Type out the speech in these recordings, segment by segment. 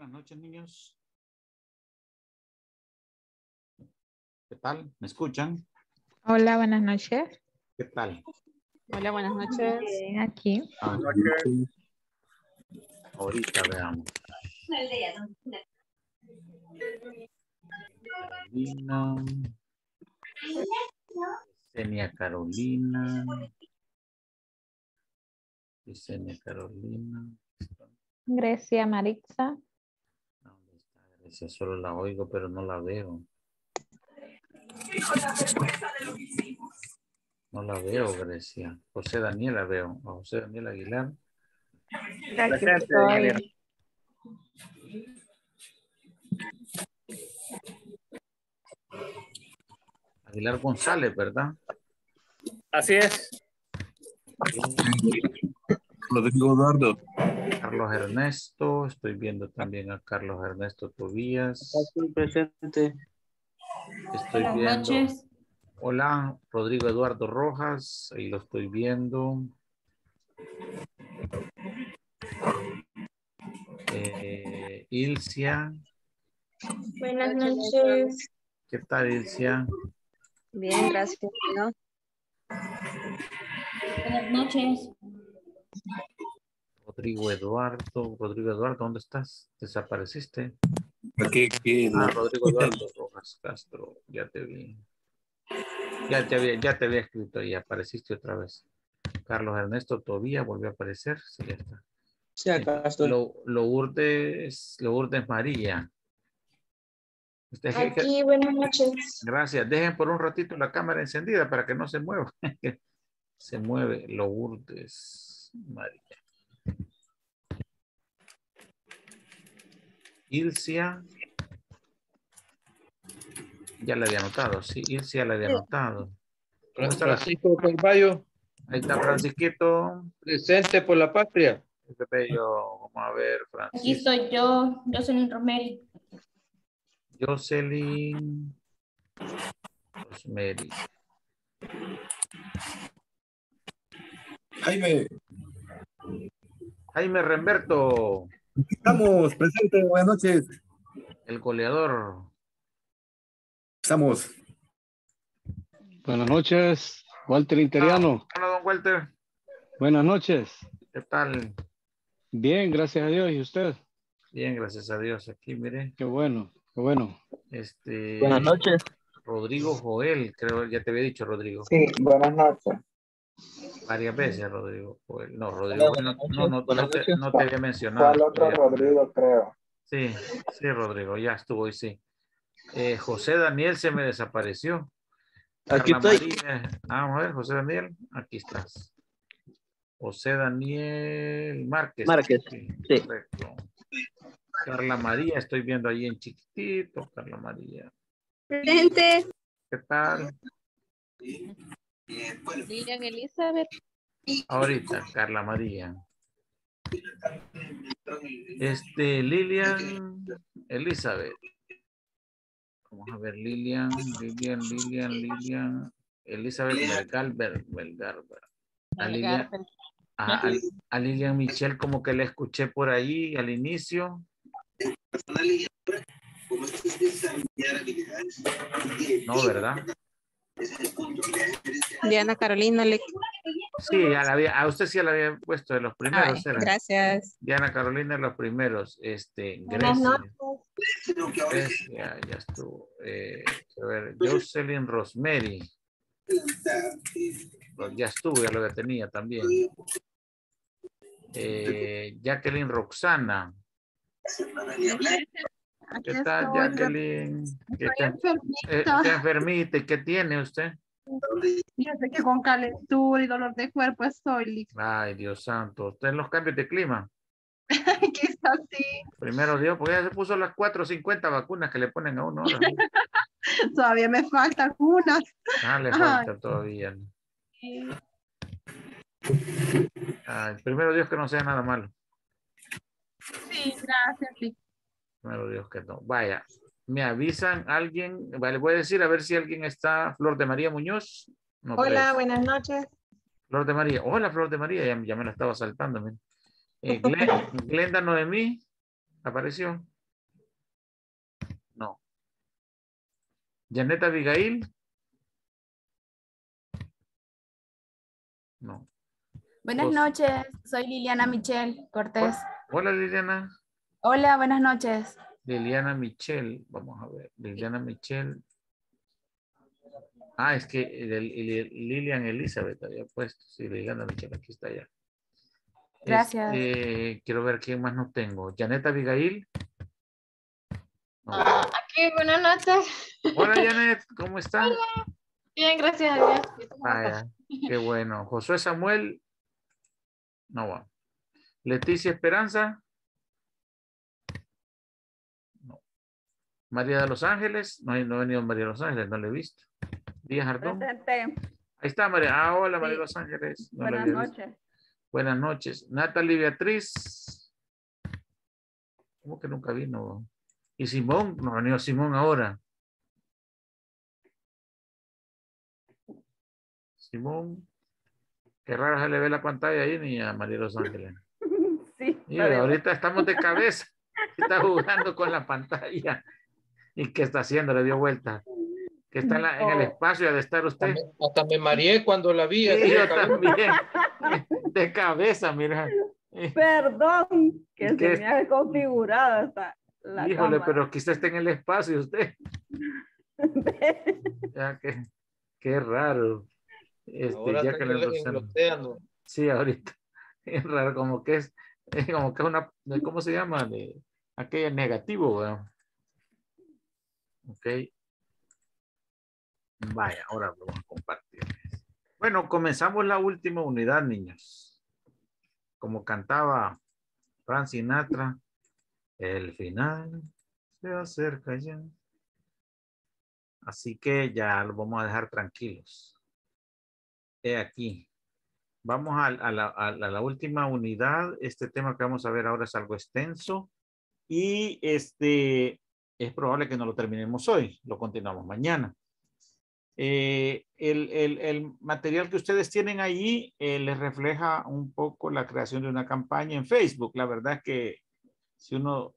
Buenas noches, niños. ¿Qué tal? ¿Me escuchan? Hola, buenas noches. ¿Qué tal? Hola, buenas noches. Bien, aquí. Ah, ahorita veamos. Carolina. Yesenia Carolina. Yesenia Carolina. Grecia Maritza. Solo la oigo, pero no la veo. No la veo, Grecia. José Daniel la veo. A José Daniel Aguilar. Aquí estoy. Aguilar González, ¿verdad? Así es. Rodrigo Eduardo. Carlos Ernesto. Estoy viendo también a Carlos Ernesto Tobías. Aquí presente. Estoy Buenas viendo. noches. Hola, Rodrigo Eduardo Rojas. Ahí lo estoy viendo. Eh, Ilcia. Buenas noches. ¿Qué tal, Ilcia? Bien, gracias. ¿no? Buenas noches. Rodrigo Eduardo. Rodrigo Eduardo, ¿dónde estás? ¿Desapareciste? Aquí, aquí. Ah, Rodrigo Eduardo Rojas Castro. Ya te vi. Ya te había, ya te había escrito y apareciste otra vez. Carlos Ernesto Tobía volvió a aparecer. Sí, ya está. Sí, acá estoy. Lo, Lourdes, Lourdes María. Usted- Aquí, buenas noches. Gracias. Dejen por un ratito la cámara encendida para que no se mueva. se mueve Lourdes María. Ilcia. Ya la había anotado, sí, Ilcia la había anotado. ¿Cómo está la- Francisco Carballo, Ahí está Francisquito. presente por la patria. Pepe, yo, vamos a ver, Aquí Francisco. estoy yo, Jocelyn Romero. Jocelyn. Rosemary. Jaime, Jaime Remberto, estamos presentes. Buenas noches. el goleador. Estamos. Buenas noches, Walter Interiano. Hola, don Walter. Buenas noches. ¿Qué tal? Bien, gracias a Dios. ¿Y usted? Bien, gracias a Dios. Aquí, mire. Qué bueno, qué bueno. Este. Buenas noches. Rodrigo Joel, creo, ya te había dicho Rodrigo. Sí, buenas noches. Varias veces, Rodrigo Joel. No, Rodrigo no, no, no, no te, no te había mencionado. ¿Cuál otro Rodrigo, creo? Sí, sí, Rodrigo, ya estuvo y sí. Eh, José Daniel se me desapareció. Aquí Carla estoy. María, ah, vamos a ver, José Daniel, aquí estás. José Daniel Márquez. Márquez, Sí, sí. correcto. Carla María, estoy viendo ahí en chiquitito, Carla María. Presente. ¿Qué tal? Lilian Elizabeth. Ahorita, Carla María. Este, Lilian Elizabeth. Vamos a ver, Lilian, Lilian, Lilian, Lilian. Elizabeth Melgar. Ver- A Lilian, a, a- a Lilian Michelle como que la escuché por ahí al inicio. No, ¿verdad? Diana Carolina, le... Sí, ya la había, a usted sí la había puesto de los primeros. Ay, gracias. Diana Carolina de los primeros. Este. Grecia, ya estuvo. Eh, a ver, Jocelyn Rosemary. Pues ya estuvo, ya lo que tenía también. Eh, Jacqueline Roxana. ¿Qué tal, Jacqueline? ¿Qué tal? Eh, ¿Está enfermita? ¿Y qué tiene usted? Fíjate que con calentura y dolor de cuerpo estoy Ay, Dios santo. ¿Usted en los cambios de clima? quizás sí, Primero Dios, porque ya se puso las 450 vacunas que le ponen a uno ahora. todavía me faltan unas. Ah, le Ay. falta todavía. Ay, primero Dios que no sea nada malo. Sí, gracias. sí. Primero Dios que no. Vaya, me avisan alguien. Vale, voy a decir a ver si alguien está. Flor de María Muñoz. Hola, buenas noches. Flor de María. Hola, Flor de María. Ya, ya me la estaba saltando. Eh, Glenda, Glenda Noemí. ¿Apareció? No. Janeta Abigail. No. Buenas noches, soy Liliana Michelle Cortés. Hola Liliana. Hola, buenas noches. Liliana Michelle. Vamos a ver. Liliana Michelle. Ah, es que Lilian Elizabeth había puesto. Sí, Liliana Michelle, aquí está ya. Gracias. Este, quiero ver quién más no tengo. Janet Abigail. No. Aquí, buenas noches. Hola Janet, ¿cómo está? Bien, gracias a Dios. Vaya, qué bueno. Josué Samuel. No va. Leticia Esperanza. María de los Ángeles. No, no ha venido María de los Ángeles, no la he visto. Díaz Ardón. Presente. Ahí está María. Ah, hola María de Sí. los Ángeles. No Buenas noches. Buenas noches. Natalie Beatriz. ¿Cómo que nunca vino? Y Simón, no ha venido Simón ahora. Simón. Qué raro se le ve la pantalla ahí ni a María de los Ángeles. Sí. Veo. ahorita estamos de cabeza. Está jugando con la pantalla. ¿Y qué está haciendo? Le dio vuelta. Que está en, la- en el espacio ha de estar usted. Hasta me mareé cuando la vi. Sí, así, yo también. De cabeza, mira. Perdón, que se me ha configurado hasta la Híjole, cámara. pero quizá esté en el espacio usted. Ya que, qué raro. Este, Ahora ya que en le océano. Sí, ahorita. Es raro, como que es, como que es una, ¿cómo se llama? De aquella negativo, ¿verdad? Ok. Vaya, ahora vamos a compartir. Bueno, comenzamos la última unidad, niños. Como cantaba Frank Sinatra, el final se acerca ya. Así que ya lo vamos a dejar tranquilos. He aquí. Vamos a, la, a la última unidad. Este tema que vamos a ver ahora es algo extenso y este es probable que no lo terminemos hoy. Lo continuamos mañana. Eh, el, el- el material que ustedes tienen allí eh, les refleja un poco la creación de una campaña en Facebook. La verdad es que si uno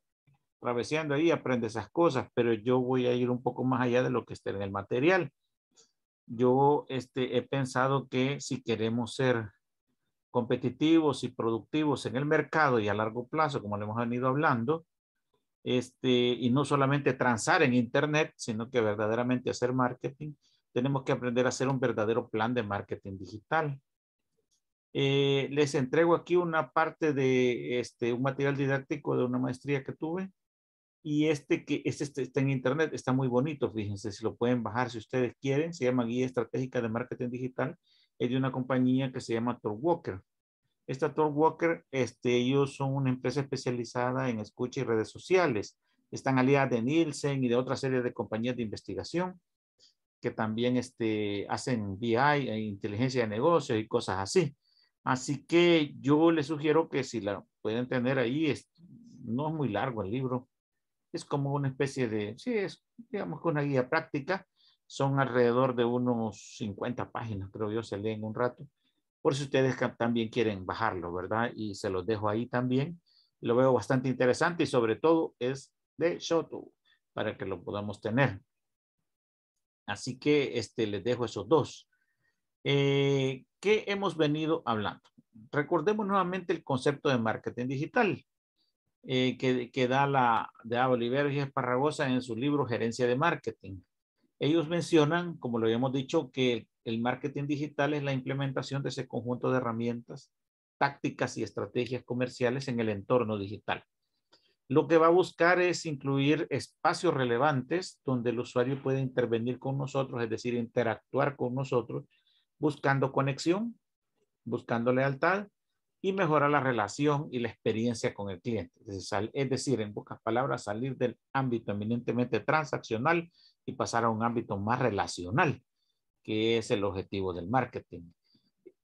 traveseando ahí aprende esas cosas, pero yo voy a ir un poco más allá de lo que está en el material. Yo este, he pensado que si queremos ser competitivos y productivos en el mercado y a largo plazo, como le hemos venido hablando, este, y no solamente transar en Internet, sino que verdaderamente hacer marketing, tenemos que aprender a hacer un verdadero plan de marketing digital. Eh, les entrego aquí una parte de este, un material didáctico de una maestría que tuve. Y este que este, está en internet, está muy bonito, fíjense, si lo pueden bajar si ustedes quieren, se llama Guía Estratégica de Marketing Digital, es de una compañía que se llama Walker. Esta Walker, este, ellos son una empresa especializada en escucha y redes sociales. Están aliadas de Nielsen y de otra serie de compañías de investigación que también este, hacen BI, e inteligencia de negocios y cosas así. Así que yo les sugiero que si la pueden tener ahí, es, no es muy largo el libro, es como una especie de, sí, es digamos que una guía práctica, son alrededor de unos 50 páginas, creo yo, se leen un rato, por si ustedes también quieren bajarlo, ¿verdad? Y se los dejo ahí también, lo veo bastante interesante y sobre todo es de Shoto, para que lo podamos tener. Así que este, les dejo esos dos. Eh, ¿Qué hemos venido hablando? Recordemos nuevamente el concepto de marketing digital eh, que, da la de Oliver y Esparragosa en su libro Gerencia de Marketing. Ellos mencionan, como lo habíamos dicho, que el, marketing digital es la implementación de ese conjunto de herramientas, tácticas y estrategias comerciales en el entorno digital. Lo que va a buscar es incluir espacios relevantes donde el usuario puede intervenir con nosotros, es decir, interactuar con nosotros, buscando conexión, buscando lealtad y mejorar la relación y la experiencia con el cliente. Es decir, en pocas palabras, salir del ámbito eminentemente transaccional y pasar a un ámbito más relacional, que es el objetivo del marketing.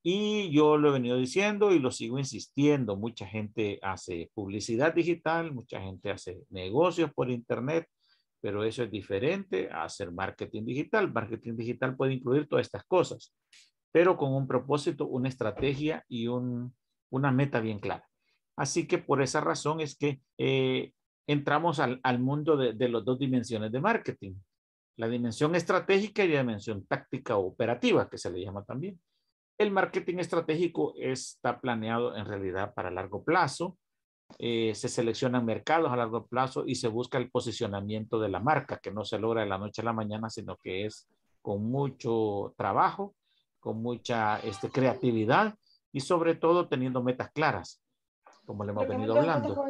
Y yo lo he venido diciendo y lo sigo insistiendo. Mucha gente hace publicidad digital, mucha gente hace negocios por internet, pero eso es diferente a hacer marketing digital. Marketing digital puede incluir todas estas cosas, pero con un propósito, una estrategia y un, una meta bien clara. Así que por esa razón es que eh, entramos al, al mundo de, de las dos dimensiones de marketing. La dimensión estratégica y la dimensión táctica o operativa, que se le llama también. El marketing estratégico está planeado en realidad para largo plazo. Eh, se seleccionan mercados a largo plazo y se busca el posicionamiento de la marca, que no se logra de la noche a la mañana, sino que es con mucho trabajo, con mucha este, creatividad y sobre todo teniendo metas claras, como le hemos venido hablando.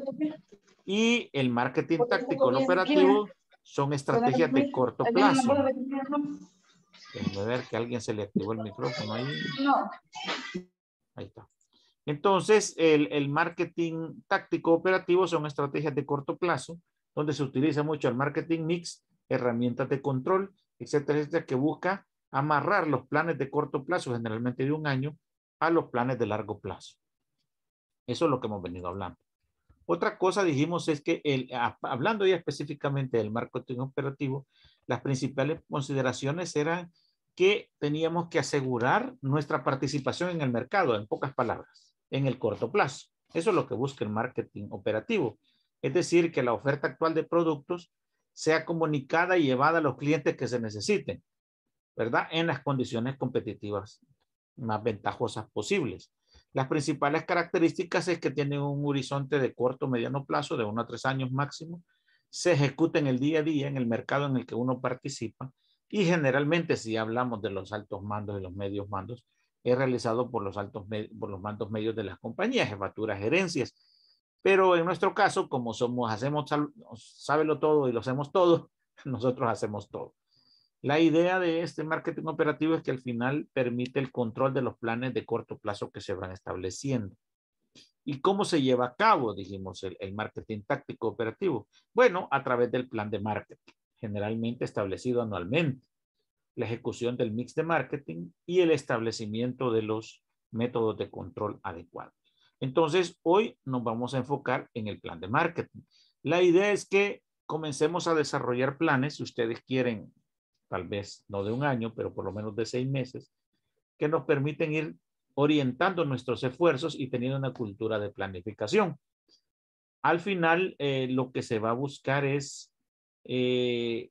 Y el marketing táctico, el operativo, son estrategias de corto plazo. Déjame ver que alguien se le activó el micrófono ahí. No. Ahí está. Entonces, el, el, marketing táctico operativo son estrategias de corto plazo, donde se utiliza mucho el marketing mix, herramientas de control, etcétera, etcétera, que busca amarrar los planes de corto plazo, generalmente de un año, a los planes de largo plazo. Eso es lo que hemos venido hablando. Otra cosa dijimos es que el, hablando ya específicamente del marketing operativo, las principales consideraciones eran que teníamos que asegurar nuestra participación en el mercado, en pocas palabras, en el corto plazo. Eso es lo que busca el marketing operativo. Es decir, que la oferta actual de productos sea comunicada y llevada a los clientes que se necesiten, ¿verdad? En las condiciones competitivas más ventajosas posibles. Las principales características es que tienen un horizonte de corto mediano plazo, de uno a tres años máximo, se ejecuta en el día a día, en el mercado en el que uno participa, y generalmente si hablamos de los altos mandos y los medios mandos, es realizado por los altos por los mandos medios de las compañías, jefaturas, gerencias. Pero en nuestro caso, como somos, hacemos, sábelo todo y lo hacemos todo, nosotros hacemos todo. La idea de este marketing operativo es que al final permite el control de los planes de corto plazo que se van estableciendo. ¿Y cómo se lleva a cabo, dijimos, el, marketing táctico operativo? Bueno, a través del plan de marketing, generalmente establecido anualmente, la ejecución del mix de marketing y el establecimiento de los métodos de control adecuados. Entonces, hoy nos vamos a enfocar en el plan de marketing. La idea es que comencemos a desarrollar planes, si ustedes quieren tal vez no de un año, pero por lo menos de seis meses, que nos permiten ir orientando nuestros esfuerzos y teniendo una cultura de planificación. Al final, eh, lo que se va a buscar es eh,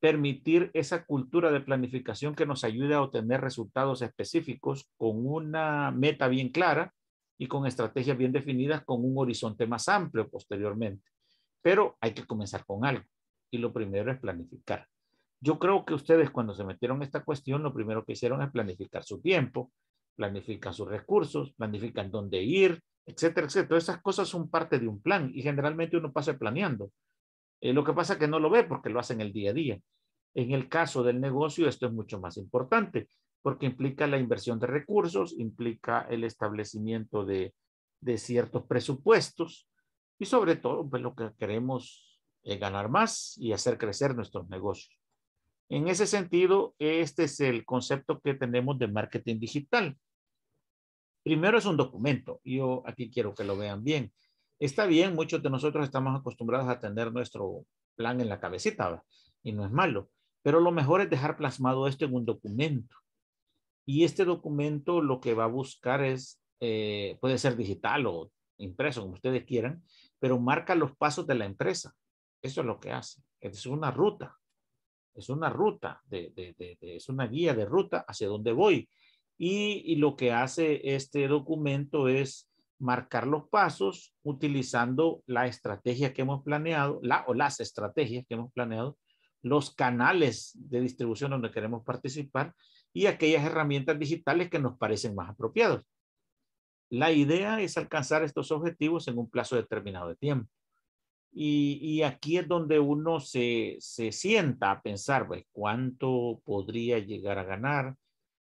permitir esa cultura de planificación que nos ayude a obtener resultados específicos con una meta bien clara y con estrategias bien definidas con un horizonte más amplio posteriormente. Pero hay que comenzar con algo y lo primero es planificar. Yo creo que ustedes cuando se metieron en esta cuestión, lo primero que hicieron es planificar su tiempo, planifican sus recursos, planifican dónde ir, etcétera, etcétera. Esas cosas son parte de un plan y generalmente uno pasa planeando. Eh, lo que pasa es que no lo ve porque lo hacen el día a día. En el caso del negocio, esto es mucho más importante porque implica la inversión de recursos, implica el establecimiento de, de ciertos presupuestos y sobre todo, pues lo que queremos es ganar más y hacer crecer nuestros negocios. En ese sentido, este es el concepto que tenemos de marketing digital. Primero es un documento. Yo aquí quiero que lo vean bien. Está bien, muchos de nosotros estamos acostumbrados a tener nuestro plan en la cabecita y no es malo, pero lo mejor es dejar plasmado esto en un documento. Y este documento lo que va a buscar es, eh, puede ser digital o impreso, como ustedes quieran, pero marca los pasos de la empresa. Eso es lo que hace. Es una ruta es una ruta, de, de, es una guía de ruta hacia dónde voy. Y, y, lo que hace este documento es marcar los pasos utilizando la estrategia que hemos planeado, la, o las estrategias que hemos planeado, los canales de distribución donde queremos participar y aquellas herramientas digitales que nos parecen más apropiados. La idea es alcanzar estos objetivos en un plazo determinado de tiempo. Y, aquí es donde uno se, sienta a pensar, pues, cuánto podría llegar a ganar,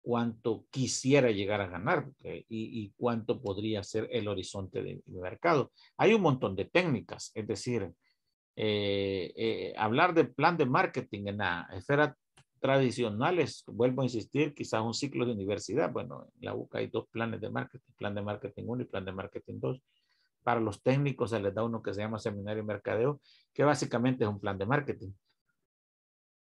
cuánto quisiera llegar a ganar y, cuánto podría ser el horizonte del mercado. Hay un montón de técnicas, es decir, eh, eh, hablar de plan de marketing en la esfera tradicionales, vuelvo a insistir, quizás un ciclo de universidad. Bueno, en la UCA hay dos planes de marketing, plan de marketing 1 y plan de marketing 2 para los técnicos se les da uno que se llama Seminario Mercadeo, que básicamente es un plan de marketing.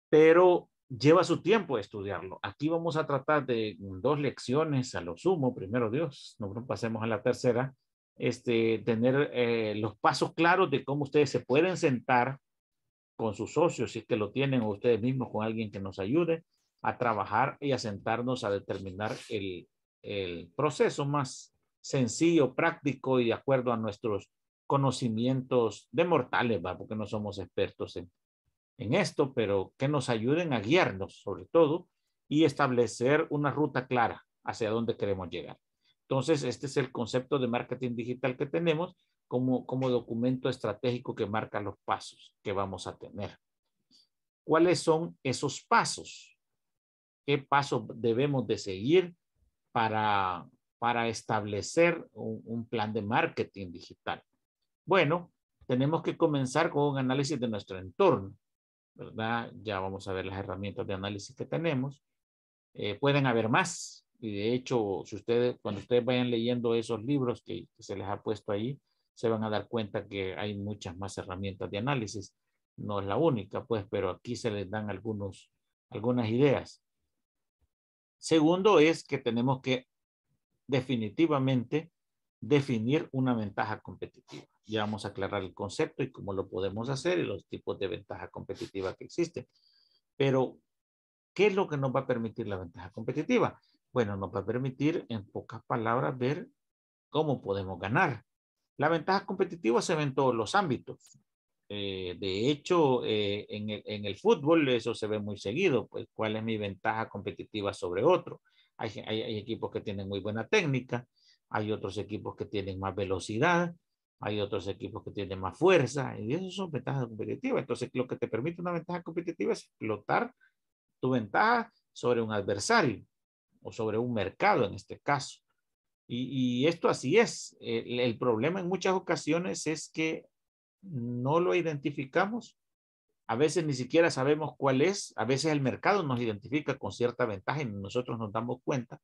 Pero lleva su tiempo estudiarlo. Aquí vamos a tratar de dos lecciones a lo sumo, primero Dios, no pasemos a la tercera, este, tener eh, los pasos claros de cómo ustedes se pueden sentar con sus socios, si es que lo tienen, o ustedes mismos con alguien que nos ayude a trabajar y a sentarnos a determinar el, el proceso más sencillo, práctico y de acuerdo a nuestros conocimientos de mortales, ¿va? porque no somos expertos en, en esto, pero que nos ayuden a guiarnos sobre todo y establecer una ruta clara hacia dónde queremos llegar. Entonces, este es el concepto de marketing digital que tenemos como, como documento estratégico que marca los pasos que vamos a tener. ¿Cuáles son esos pasos? ¿Qué pasos debemos de seguir para, para establecer un, un plan de marketing digital? Bueno, tenemos que comenzar con un análisis de nuestro entorno, ¿verdad? Ya vamos a ver las herramientas de análisis que tenemos. Eh, pueden haber más, y de hecho, si ustedes, cuando ustedes vayan leyendo esos libros que, que, se les ha puesto ahí, se van a dar cuenta que hay muchas más herramientas de análisis. No es la única, pues, pero aquí se les dan algunos, algunas ideas. Segundo es que tenemos que definitivamente definir una ventaja competitiva. Ya vamos a aclarar el concepto y cómo lo podemos hacer y los tipos de ventaja competitiva que existen. Pero, ¿qué es lo que nos va a permitir la ventaja competitiva? Bueno, nos va a permitir, en pocas palabras, ver cómo podemos ganar. La ventaja competitiva se ve en todos los ámbitos. Eh, de hecho, eh, en, el, en, el, fútbol eso se ve muy seguido. Pues, ¿cuál es mi ventaja competitiva sobre otro? Hay, hay, hay equipos que tienen muy buena técnica, hay otros equipos que tienen más velocidad, hay otros equipos que tienen más fuerza, y eso son ventajas competitivas. Entonces, lo que te permite una ventaja competitiva es explotar tu ventaja sobre un adversario o sobre un mercado en este caso. Y, y esto así es. El, el, problema en muchas ocasiones es que no lo identificamos. A veces ni siquiera sabemos cuál es. A veces el mercado nos identifica con cierta ventaja y nosotros nos damos cuenta.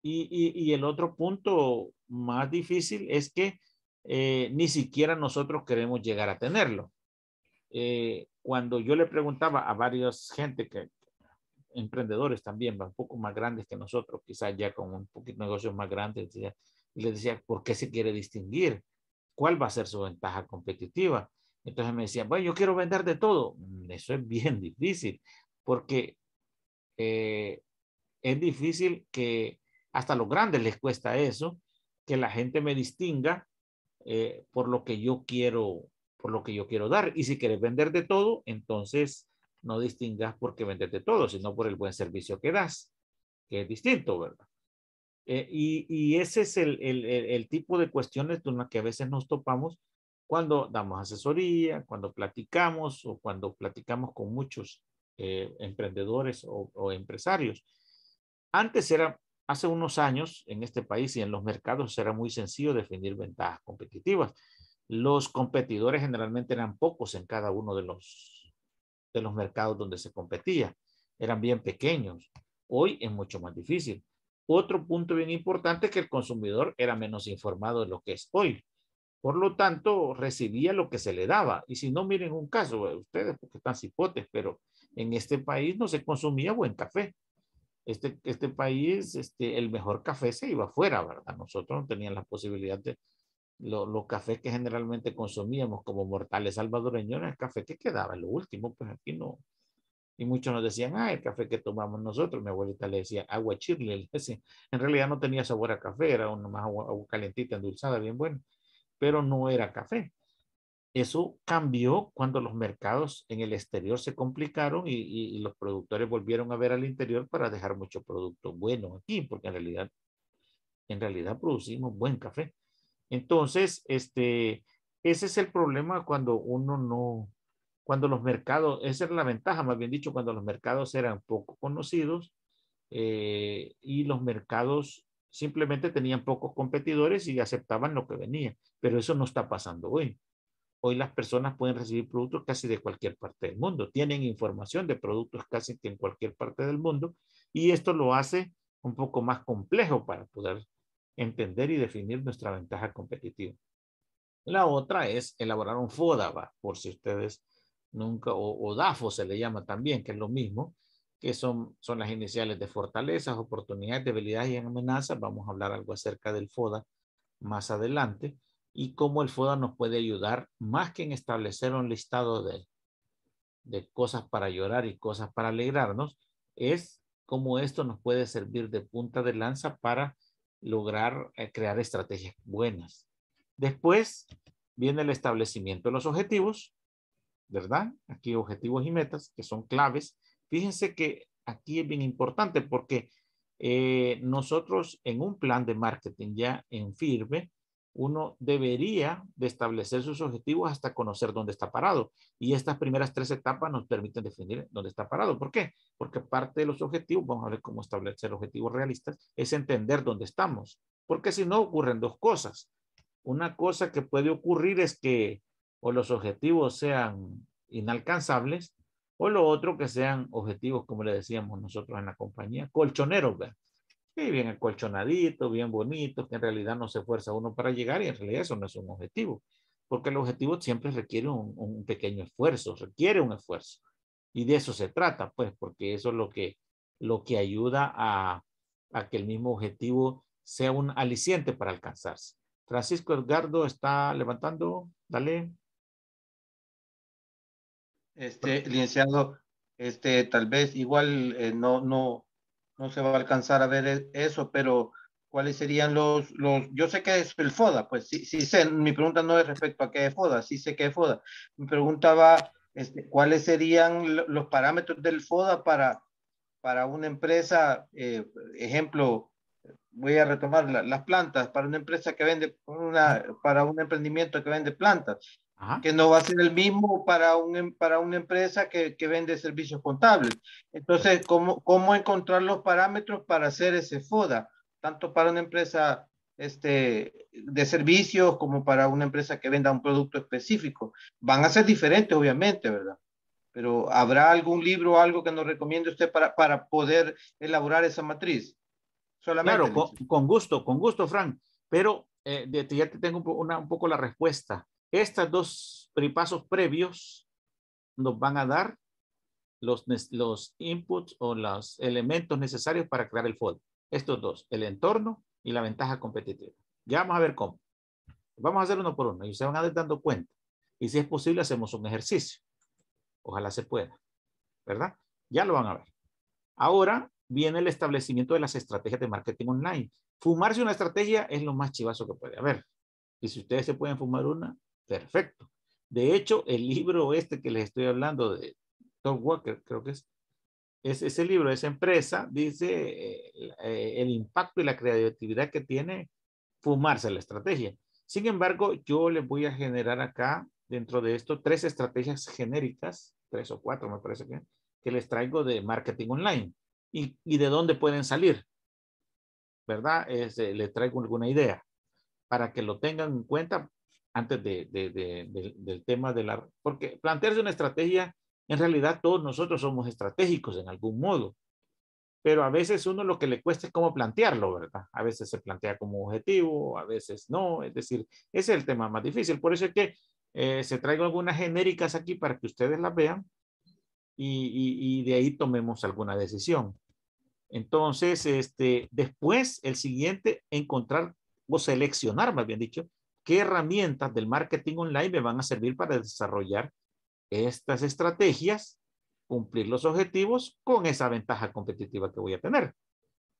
Y, y, y el otro punto más difícil es que eh, ni siquiera nosotros queremos llegar a tenerlo. Eh, cuando yo le preguntaba a varios gente que, emprendedores también, un poco más grandes que nosotros, quizás ya con un poquito negocios más grandes, y les decía, ¿por qué se quiere distinguir? ¿Cuál va a ser su ventaja competitiva? Entonces me decían, bueno, yo quiero vender de todo. Mm, eso es bien difícil, porque eh, es difícil que hasta a los grandes les cuesta eso, que la gente me distinga eh, por lo que yo quiero, por lo que yo quiero dar. Y si quieres vender de todo, entonces no distingas por qué vender de todo, sino por el buen servicio que das, que es distinto, ¿verdad? Eh, y, y, ese es el, el, el, tipo de cuestiones con las que a veces nos topamos cuando damos asesoría, cuando platicamos o cuando platicamos con muchos eh, emprendedores o, o, empresarios. Antes era, hace unos años en este país y en los mercados era muy sencillo definir ventajas competitivas. Los competidores generalmente eran pocos en cada uno de los de los mercados donde se competía. Eran bien pequeños. Hoy es mucho más difícil. Otro punto bien importante es que el consumidor era menos informado de lo que es hoy. Por lo tanto, recibía lo que se le daba. Y si no, miren un caso, ustedes porque están cipotes, pero en este país no se consumía buen café. Este, este país, este, el mejor café se iba afuera, ¿verdad? Nosotros no teníamos la posibilidad de, los lo cafés que generalmente consumíamos como mortales salvadoreños el café que quedaba, lo último, pues aquí no. Y muchos nos decían, ah, el café que tomamos nosotros, mi abuelita le decía agua chirle, en realidad no tenía sabor a café, era una más agua, agua calentita, endulzada, bien buena, pero no era café. Eso cambió cuando los mercados en el exterior se complicaron y, y, y, los productores volvieron a ver al interior para dejar mucho producto bueno aquí, porque en realidad, en realidad producimos buen café. Entonces, este, ese es el problema cuando uno no, cuando los mercados, esa era la ventaja, más bien dicho, cuando los mercados eran poco conocidos eh, y los mercados simplemente tenían pocos competidores y aceptaban lo que venía. Pero eso no está pasando hoy. Hoy las personas pueden recibir productos casi de cualquier parte del mundo. Tienen información de productos casi que en cualquier parte del mundo y esto lo hace un poco más complejo para poder entender y definir nuestra ventaja competitiva. La otra es elaborar un FODABA, por si ustedes nunca, o, o, DAFO se le llama también, que es lo mismo, que son, son las iniciales de fortalezas, oportunidades, debilidades y amenazas. Vamos a hablar algo acerca del FODA más adelante y cómo el FODA nos puede ayudar más que en establecer un listado de, de cosas para llorar y cosas para alegrarnos, es cómo esto nos puede servir de punta de lanza para lograr eh, crear estrategias buenas. Después viene el establecimiento de los objetivos, ¿verdad? Aquí objetivos y metas que son claves. Fíjense que aquí es bien importante porque eh, nosotros en un plan de marketing ya en firme, uno debería de establecer sus objetivos hasta conocer dónde está parado. Y estas primeras tres etapas nos permiten definir dónde está parado. ¿Por qué? Porque parte de los objetivos, vamos a ver cómo establecer objetivos realistas, es entender dónde estamos. Porque si no, ocurren dos cosas. Una cosa que puede ocurrir es que o los objetivos sean inalcanzables o lo otro que sean objetivos, como le decíamos nosotros en la compañía, colchoneros, ¿verdad? Y bien acolchonaditos, bien bonitos, que en realidad no se esfuerza uno para llegar y en realidad eso no es un objetivo, porque el objetivo siempre requiere un, un pequeño esfuerzo, requiere un esfuerzo. Y de eso se trata, pues, porque eso es lo que, lo que ayuda a, a que el mismo objetivo sea un aliciente para alcanzarse. Francisco Edgardo está levantando, dale. Este, licenciado, este, tal vez igual eh, no, no, no se va a alcanzar a ver e, eso, pero ¿cuáles serían los, los, yo sé que es el FODA, pues sí, sí sé, mi pregunta no es respecto a qué es FODA, sí sé qué es FODA. Mi pregunta va, este, ¿cuáles serían los parámetros del FODA para, para una empresa, eh, ejemplo, voy a retomar las plantas, para una empresa que vende, una, para un emprendimiento que vende plantas, que no va a ser el mismo para, un, em, para una empresa que, que vende servicios contables. Entonces, ¿cómo, ¿cómo encontrar los parámetros para hacer ese FODA? Tanto para una empresa este, de servicios como para una empresa que venda un producto específico. Van a ser diferentes, obviamente, ¿verdad? Pero ¿habrá algún libro o algo que nos recomiende usted para, para poder elaborar esa matriz? Solamente. Claro, con, con, gusto, con gusto, Frank. Pero eh, de, ya te tengo una, un poco la respuesta. Estos dos pasos previos nos van a dar los, los inputs o los elementos necesarios para crear el FOD. Estos dos, el entorno y la ventaja competitiva. Ya vamos a ver cómo. Vamos a hacer uno por uno y se van a ir dando cuenta. Y si es posible, hacemos un ejercicio. Ojalá se pueda. ¿Verdad? Ya lo van a ver. Ahora viene el establecimiento de las estrategias de marketing online. Fumarse una estrategia es lo más chivazo que puede haber. Y si ustedes se pueden fumar una, Perfecto. De hecho, el libro este que les estoy hablando de Tom Walker, creo que es, es ese libro, esa empresa, dice eh, el impacto y la creatividad que tiene fumarse la estrategia. Sin embargo, yo les voy a generar acá, dentro de esto, tres estrategias genéricas, tres o cuatro me parece que, que les traigo de marketing online. ¿Y, de dónde pueden salir? ¿Verdad? Es, eh, les traigo alguna idea para que lo tengan en cuenta antes de, de, de, del tema de la... Porque plantearse una estrategia, en realidad todos nosotros somos estratégicos en algún modo, pero a veces uno lo que le cuesta es cómo plantearlo, ¿verdad? A veces se plantea como objetivo, a veces no, es decir, ese es el tema más difícil. Por eso es que eh, se traigo algunas genéricas aquí para que ustedes las vean y, y, y de ahí tomemos alguna decisión. Entonces, este, después, el siguiente, encontrar o seleccionar, más bien dicho, qué herramientas del marketing online me van a servir para desarrollar estas estrategias, cumplir los objetivos con esa ventaja competitiva que voy a tener.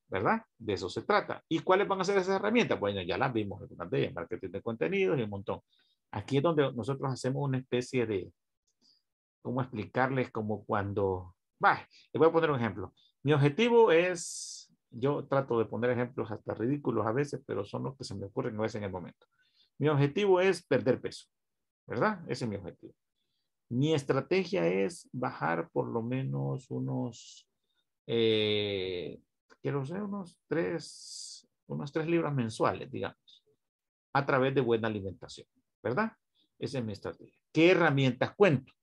¿Verdad? De eso se trata. ¿Y cuáles van a ser esas herramientas? Bueno, ya las vimos en marketing de contenidos y un montón. Aquí es donde nosotros hacemos una especie de, ¿cómo explicarles? Como cuando, va, les voy a poner un ejemplo. Mi objetivo es, yo trato de poner ejemplos hasta ridículos a veces, pero son los que se me ocurren a veces en el momento. Mi objetivo es perder peso, ¿verdad? Ese es mi objetivo. Mi estrategia es bajar por lo menos unos, eh, quiero ser unos tres, unos tres libras mensuales, digamos, a través de buena alimentación, ¿verdad? Esa es mi estrategia. ¿Qué herramientas cuento?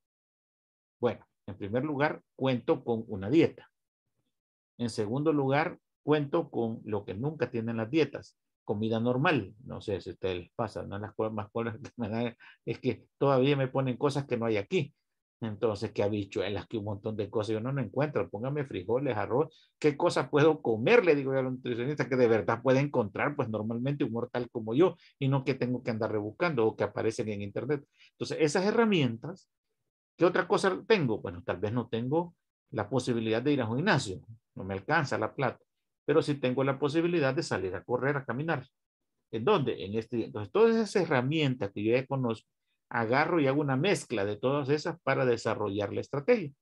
Bueno, en primer lugar, cuento con una dieta. En segundo lugar, cuento con lo que nunca tienen las dietas, comida normal. No sé si a ustedes les pasa, ¿no? Las más cosas que me dan es que todavía me ponen cosas que no hay aquí. Entonces, que habichuelas, que un montón de cosas yo no, no encuentro. Póngame frijoles, arroz. ¿Qué cosas puedo comer? Le digo yo a los nutricionistas que de verdad puede encontrar, pues normalmente un mortal como yo, y no que tengo que andar rebuscando o que aparecen en internet. Entonces, esas herramientas ¿Qué otra cosa tengo? Bueno, tal vez no tengo la posibilidad de ir a un gimnasio. No me alcanza la plata. Pero sí tengo la posibilidad de salir a correr, a caminar. ¿En dónde? En este. Entonces, todas esas herramientas que yo ya conozco, agarro y hago una mezcla de todas esas para desarrollar la estrategia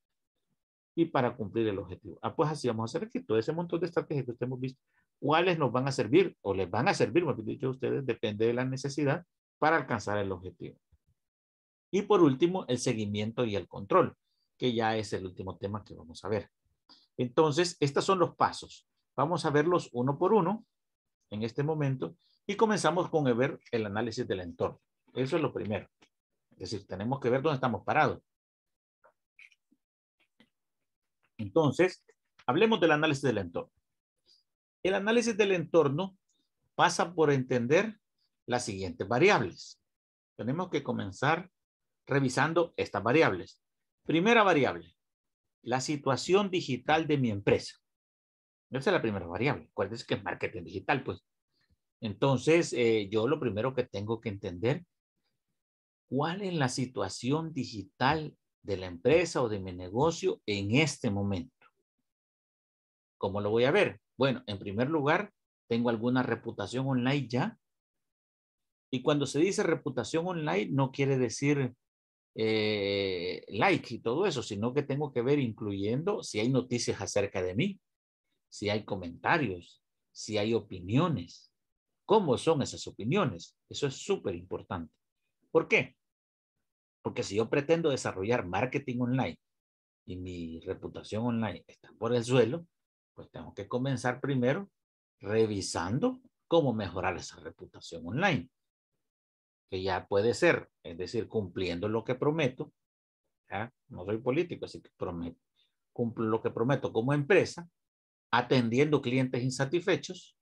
y para cumplir el objetivo. Ah, pues así vamos a hacer aquí todo ese montón de estrategias que ustedes hemos visto. ¿Cuáles nos van a servir o les van a servir, me dicho a ustedes, depende de la necesidad para alcanzar el objetivo. Y por último, el seguimiento y el control, que ya es el último tema que vamos a ver. Entonces, estos son los pasos. Vamos a verlos uno por uno en este momento y comenzamos con ver el análisis del entorno. Eso es lo primero. Es decir, tenemos que ver dónde estamos parados. Entonces, hablemos del análisis del entorno. El análisis del entorno pasa por entender las siguientes variables. Tenemos que comenzar revisando estas variables. Primera variable, la situación digital de mi empresa. Esa es la primera variable. Acuérdense que es marketing digital, pues. Entonces, eh, yo lo primero que tengo que entender, ¿cuál es la situación digital de la empresa o de mi negocio en este momento? ¿Cómo lo voy a ver? Bueno, en primer lugar, ¿tengo alguna reputación online ya? Y cuando se dice reputación online, no quiere decir eh, like y todo eso, sino que tengo que ver incluyendo si hay noticias acerca de mí, si hay comentarios, si hay opiniones, cómo son esas opiniones. Eso es súper importante. ¿Por qué? Porque si yo pretendo desarrollar marketing online y mi reputación online está por el suelo, pues tengo que comenzar primero revisando cómo mejorar esa reputación online que ya puede ser, es decir, cumpliendo lo que prometo, no soy político, así que prometo, cumplo lo que prometo como empresa, atendiendo clientes insatisfechos,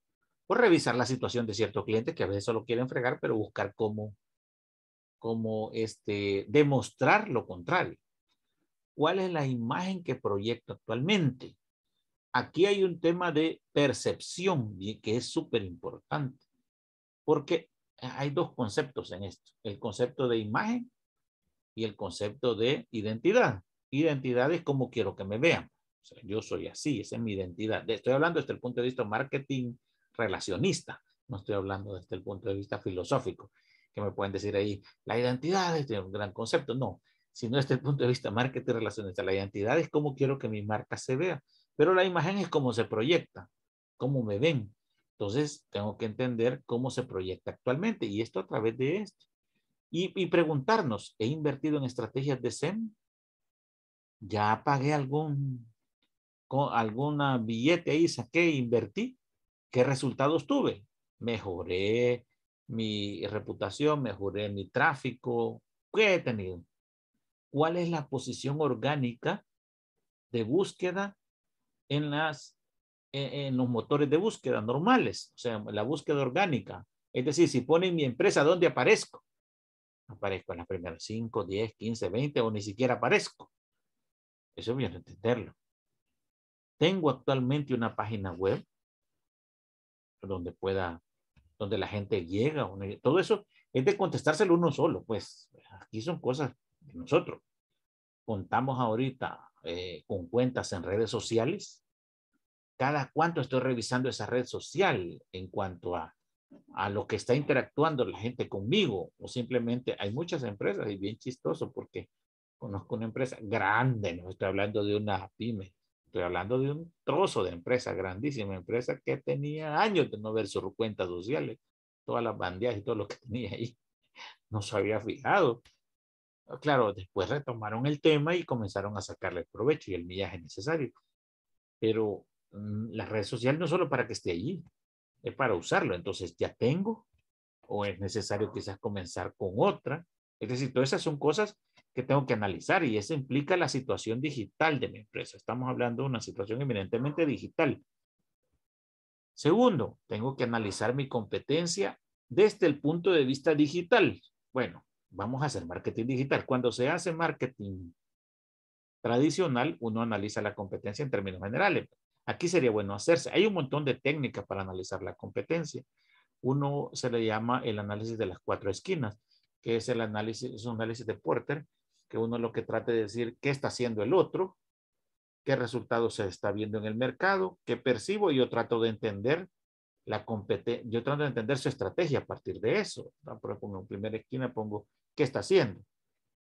o revisar la situación de ciertos clientes que a veces solo quieren fregar, pero buscar cómo, cómo este, demostrar lo contrario. ¿Cuál es la imagen que proyecto actualmente? Aquí hay un tema de percepción que es súper importante, porque hay dos conceptos en esto, el concepto de imagen y el concepto de identidad. Identidad es como quiero que me vean. Yo soy así, esa es mi identidad. Estoy hablando desde el punto de vista marketing relacionista, no estoy hablando desde el punto de vista filosófico, que me pueden decir ahí, la identidad es un gran concepto. No, sino desde el punto de vista marketing relacionista. La identidad es como quiero que mi marca se vea, pero la imagen es cómo se proyecta, cómo me ven, entonces, tengo que entender cómo se proyecta actualmente y esto a través de esto. Y, preguntarnos, ¿he invertido en estrategias de SEM? ¿Ya pagué algún alguna billete ahí, saqué, invertí? ¿Qué resultados tuve? Mejoré mi reputación, mejoré mi tráfico. ¿Qué he tenido? ¿Cuál es la posición orgánica de búsqueda en las en, los motores de búsqueda normales, o sea, la búsqueda orgánica. Es decir, si ponen mi empresa, ¿dónde aparezco? Aparezco en las primeras 5, 10, 15, 20 o ni siquiera aparezco. Eso viene a entenderlo. Tengo actualmente una página web donde pueda, donde la gente llega. Todo eso es de contestárselo uno solo. Pues aquí son cosas de nosotros. Contamos ahorita eh, con cuentas en redes sociales cada cuánto estoy revisando esa red social en cuanto a, a lo que está interactuando la gente conmigo o simplemente hay muchas empresas y bien chistoso porque conozco una empresa grande, no estoy hablando de una pyme, estoy hablando de un trozo de empresa, grandísima empresa que tenía años de no ver sus cuentas sociales, todas las banderas y todo lo que tenía ahí, no se había fijado. Claro, después retomaron el tema y comenzaron a sacarle provecho y el millaje necesario. Pero Mm, la red social no solo para que esté allí, es para usarlo. Entonces, ¿ya tengo? ¿O es necesario quizás comenzar con otra? Es decir, todas esas son cosas que tengo que analizar y eso implica la situación digital de mi empresa. Estamos hablando de una situación eminentemente digital. Segundo, tengo que analizar mi competencia desde el punto de vista digital. Bueno, vamos a hacer marketing digital. Cuando se hace marketing tradicional, uno analiza la competencia en términos generales. Aquí sería bueno hacerse. Hay un montón de técnicas para analizar la competencia. Uno se le llama el análisis de las cuatro esquinas, que es el análisis, es un análisis de Porter, que uno lo que trate de decir qué está haciendo el otro, qué resultados se está viendo en el mercado, qué percibo y yo trato de entender la competencia, yo trato de entender su estrategia a partir de eso. Por ejemplo, en primera esquina pongo qué está haciendo.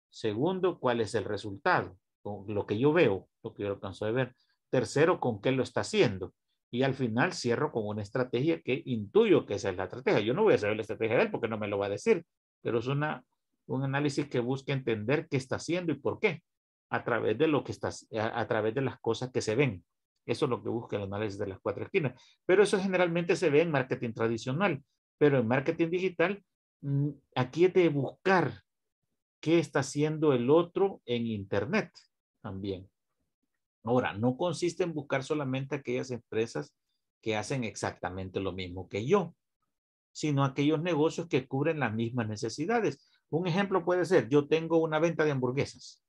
Segundo, cuál es el resultado, lo que yo veo, lo que yo alcanzo de ver. Tercero, con qué lo está haciendo. Y al final cierro con una estrategia que intuyo que esa es la estrategia. Yo no voy a saber la estrategia de él porque no me lo va a decir, pero es una, un análisis que busca entender qué está haciendo y por qué a través de lo que está, a, través de las cosas que se ven. Eso es lo que busca el análisis de las cuatro esquinas. Pero eso generalmente se ve en marketing tradicional. Pero en marketing digital, mm, aquí es de buscar qué está haciendo el otro en Internet también. Ahora, no consiste en buscar solamente aquellas empresas que hacen exactamente lo mismo que yo, sino aquellos negocios que cubren las mismas necesidades. Un ejemplo puede ser, yo tengo una venta de hamburguesas.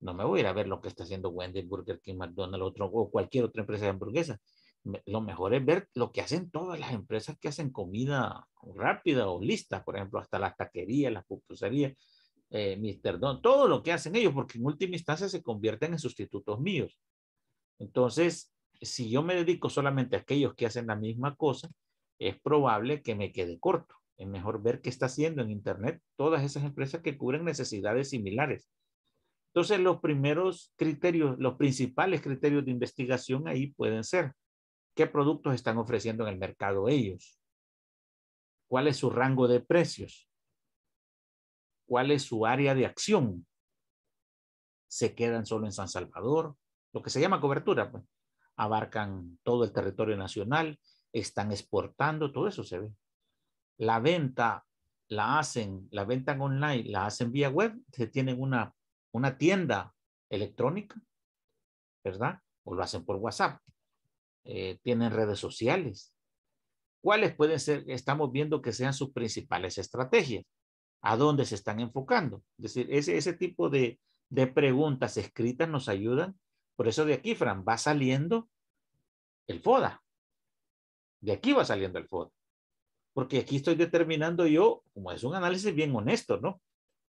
No me voy a ir a ver lo que está haciendo Wendy, Burger King, McDonald's otro, o cualquier otra empresa de hamburguesas. Lo mejor es ver lo que hacen todas las empresas que hacen comida rápida o lista, por ejemplo, hasta las taquerías, las pupuserías, eh, Mr. Don, todo lo que hacen ellos, porque en última instancia se convierten en sustitutos míos. Entonces, si yo me dedico solamente a aquellos que hacen la misma cosa, es probable que me quede corto. Es mejor ver qué está haciendo en Internet todas esas empresas que cubren necesidades similares. Entonces, los primeros criterios, los principales criterios de investigación ahí pueden ser qué productos están ofreciendo en el mercado ellos, cuál es su rango de precios, cuál es su área de acción. Se quedan solo en San Salvador, lo que se llama cobertura, pues. abarcan todo el territorio nacional, están exportando, todo eso se ve. La venta la hacen, la venta online la hacen vía web, se tienen una una tienda electrónica, ¿verdad? O lo hacen por WhatsApp. Eh, tienen redes sociales. ¿Cuáles pueden ser? Estamos viendo que sean sus principales estrategias. ¿A dónde se están enfocando? Es decir, ese, ese tipo de, de preguntas escritas nos ayudan. Por eso de aquí, Fran, va saliendo el FODA. De aquí va saliendo el FODA. Porque aquí estoy determinando yo, como es un análisis bien honesto, ¿no?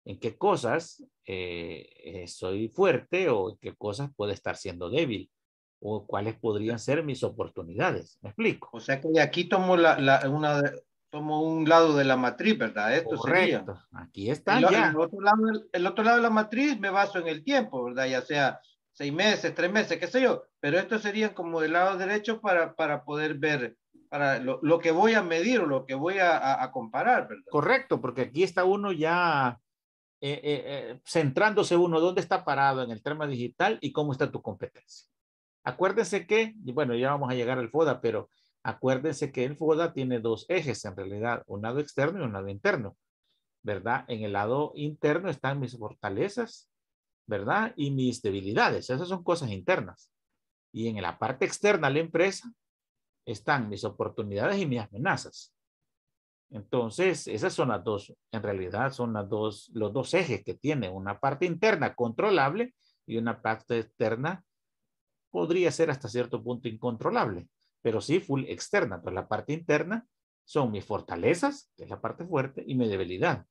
en qué cosas eh, eh, soy fuerte o en qué cosas puede estar siendo débil o cuáles podrían ser mis oportunidades. ¿Me explico? O sea que aquí tomo, la, la una, tomo un lado de la matriz, ¿verdad? Esto Correcto. Aquí está ya. El otro, lado, el otro lado de la matriz me baso en el tiempo, ¿verdad? Ya sea seis meses, tres meses, qué sé yo. Pero esto sería como del lado derecho para, para poder ver para lo, que voy a medir o lo que voy a, comparar. Correcto, porque aquí está uno ya eh, eh, eh, centrándose uno dónde está parado en el tema digital y cómo está tu competencia. Acuérdense que, bueno, ya vamos a llegar al FODA, pero acuérdense que el FODA tiene dos ejes en realidad, un lado externo y un lado interno, ¿verdad? En el lado interno están mis fortalezas, ¿verdad? Y mis debilidades, esas son cosas internas. Y en la parte externa la empresa están mis oportunidades y mis amenazas. Entonces, esas son las dos, en realidad son las dos, los dos ejes que tiene, una parte interna controlable y una parte externa podría ser hasta cierto punto incontrolable, pero sí full externa. Entonces, la parte interna son mis fortalezas, que es la parte fuerte, y mi debilidad.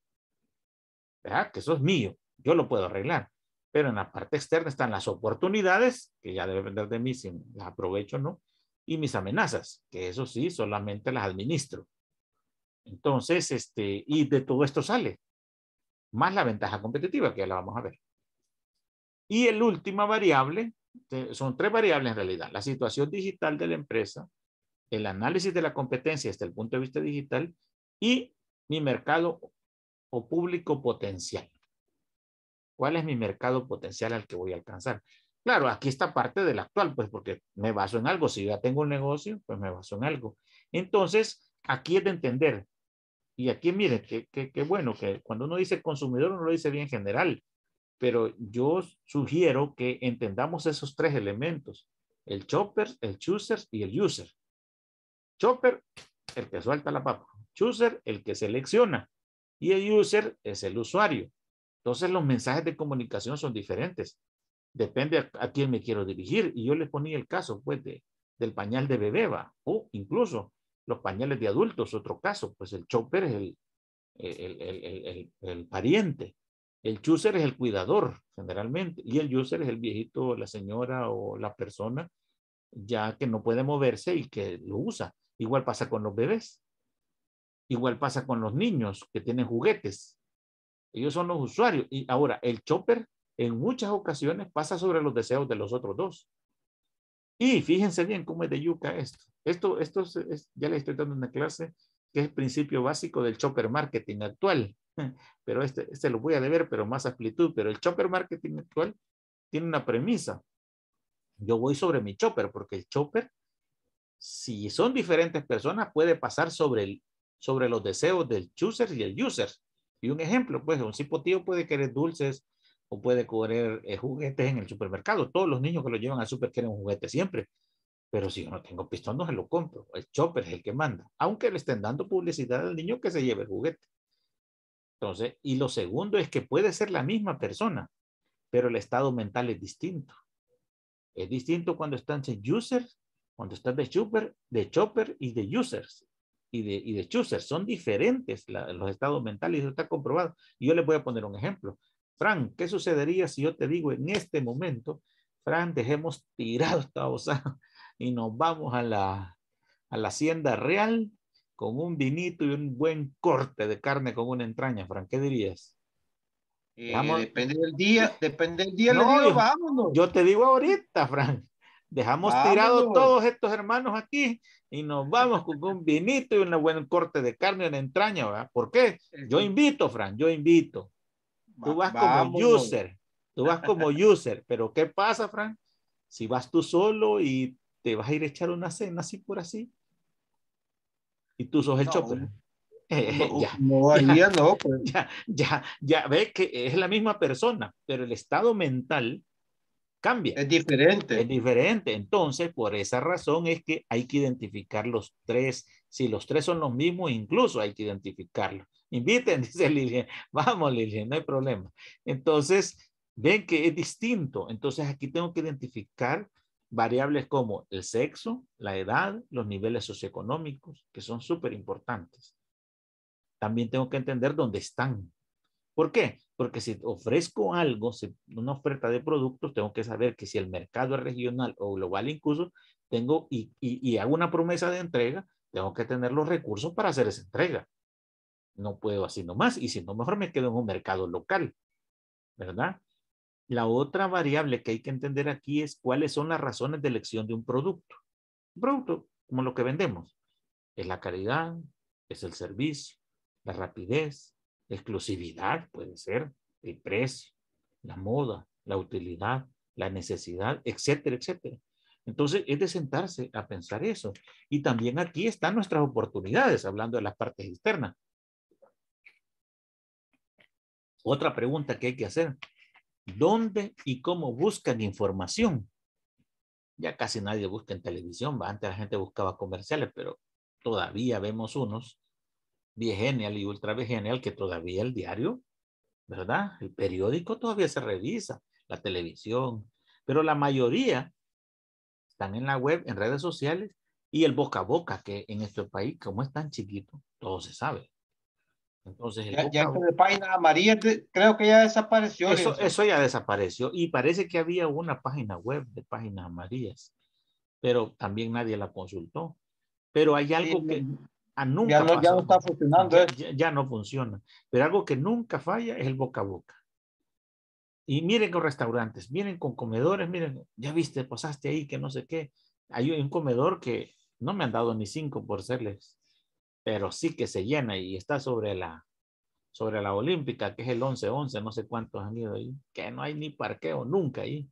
¿Verdad? Que eso es mío, yo lo puedo arreglar. Pero en la parte externa están las oportunidades, que ya deben depender de mí si las aprovecho o no, y mis amenazas, que eso sí, solamente las administro. Entonces, este, y de todo esto sale, más la ventaja competitiva, que ya la vamos a ver. Y el última variable, son tres variables en realidad, la situación digital de la empresa, el análisis de la competencia desde el punto de vista digital y mi mercado o público potencial. ¿Cuál es mi mercado potencial al que voy a alcanzar? Claro, aquí está parte del actual, pues porque me baso en algo. Si ya tengo un negocio, pues me baso en algo. Entonces, aquí es de entender y aquí mire, qué bueno que cuando uno dice consumidor, uno lo dice bien general, pero yo sugiero que entendamos esos tres elementos, el chopper, el chooser y el user. Chopper, el que suelta la papa. Chooser, el que selecciona. Y el user es el usuario. Entonces los mensajes de comunicación son diferentes. Depende a, quién me quiero dirigir. Y yo le ponía el caso, pues, de, del pañal de bebeba o incluso los pañales de adultos, otro caso, pues el chopper es el, el, el, el pariente. El chooser es el cuidador, generalmente, y el user es el viejito, la señora o la persona ya que no puede moverse y que lo usa. Igual pasa con los bebés. Igual pasa con los niños que tienen juguetes. Ellos son los usuarios. Y ahora, el chopper en muchas ocasiones pasa sobre los deseos de los otros dos. Y fíjense bien cómo es de yuca esto. Esto, esto es, ya le estoy dando una clase que es principio básico del chopper marketing actual. Pero este, este lo voy a deber, pero más amplitud. Pero el chopper marketing actual tiene una premisa. Yo voy sobre mi chopper, porque el chopper, si son diferentes personas, puede pasar sobre, el, sobre los deseos del chooser y el user. Y un ejemplo, pues un cipotío puede querer dulces o puede querer eh, juguetes en el supermercado. Todos los niños que lo llevan al super quieren un juguete siempre. Pero si yo no tengo pistón, no se lo compro. El chopper es el que manda. Aunque le estén dando publicidad al niño que se lleve el juguete. Entonces, y lo segundo es que puede ser la misma persona, pero el estado mental es distinto. Es distinto cuando están de user, cuando están de chopper, de chopper y de users y de, y de choosers. Son diferentes los estados mentales y eso está comprobado. Y yo les voy a poner un ejemplo. Fran, ¿qué sucedería si yo te digo en este momento, Fran, dejemos tirado esta osada y nos vamos a la, a la hacienda real con un vinito y un buen corte de carne con una entraña, Fran? ¿Qué dirías? Eh, depende del día, depende del día, no, yo, vámonos. Yo te digo ahorita, Frank, dejamos tirados todos estos hermanos aquí y nos vamos con un vinito y un buen corte de carne en entraña, ¿verdad? ¿Por qué? Yo invito, Frank, yo invito. Tú vas como user, tú vas como user, pero ¿qué pasa, Frank? Si vas tú solo y te vas a ir a echar una cena así por así, y tú sos el chopper. ya, no, ya, no, pues. ya, ya, ya, ve que es la misma persona, pero el estado mental cambia. Es diferente. Es diferente. Entonces, por esa razón es que hay que identificar los tres. Si los tres son los mismos, incluso hay que identificarlos. Inviten, dice Lilian. Vamos, Lilian, no hay problema. Entonces, ven que es distinto. Entonces, aquí tengo que identificar variables como el sexo, la edad, los niveles socioeconómicos, que son súper importantes también tengo que entender dónde están. ¿Por qué? Porque si ofrezco algo, una oferta de productos, tengo que saber que si el mercado es regional o global incluso, tengo y, y, hago una promesa de entrega, tengo que tener los recursos para hacer esa entrega. No puedo así nomás. Y si no, mejor me quedo en un mercado local. ¿Verdad? La otra variable que hay que entender aquí es cuáles son las razones de elección de un producto. Un producto como lo que vendemos. Es la calidad, es el servicio, la rapidez, exclusividad puede ser, el precio, la moda, la utilidad, la necesidad, etcétera, etcétera. Entonces, es de sentarse a pensar eso. Y también aquí están nuestras oportunidades, hablando de las partes externas. Otra pregunta que hay que hacer. ¿Dónde y cómo buscan información? Ya casi nadie busca en televisión. Antes la gente buscaba comerciales, pero todavía vemos unos genial y ultra genial que todavía el diario, ¿verdad? El periódico todavía se revisa, la televisión, pero la mayoría están en la web, en redes sociales y el boca a boca, que en este país, como es tan chiquito, todo se sabe. Entonces, el ya, de página amarilla creo que ya desapareció. Eso, eso, ya desapareció y parece que había una página web de páginas amarillas, pero también nadie la consultó. Pero hay algo que, Ah, nunca ya, no, ya, no, está funcionando. Ya, no funciona. Pero algo que nunca falla es el boca a boca. Y miren con restaurantes, miren con comedores, miren, ya viste, pasaste ahí que no sé qué. Hay un comedor que no me han dado ni cinco por serles, pero sí que se llena y está sobre la, sobre la olímpica, que es el 11-11, no sé cuántos han ido ahí, que no hay ni parqueo nunca ahí.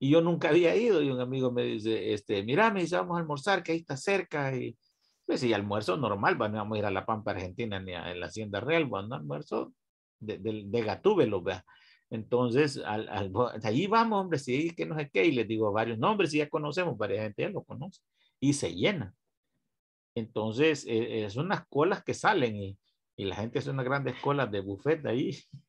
Y yo nunca había ido y un amigo me dice, este, mira, me dice, vamos a almorzar, que ahí está cerca y pues si almuerzo normal, no vamos a ir a La Pampa Argentina ni a, la Hacienda Real, bueno, almuerzo de, de, de Gatúbelo, vea. Entonces, al, al, ahí vamos, hombre, sí, que no sé qué, y les digo varios nombres, y ya conocemos, varias gente ya lo conoce, y se llena. Entonces, eh, eh, son unas colas que salen y, y, la gente hace unas grandes colas de buffet ahí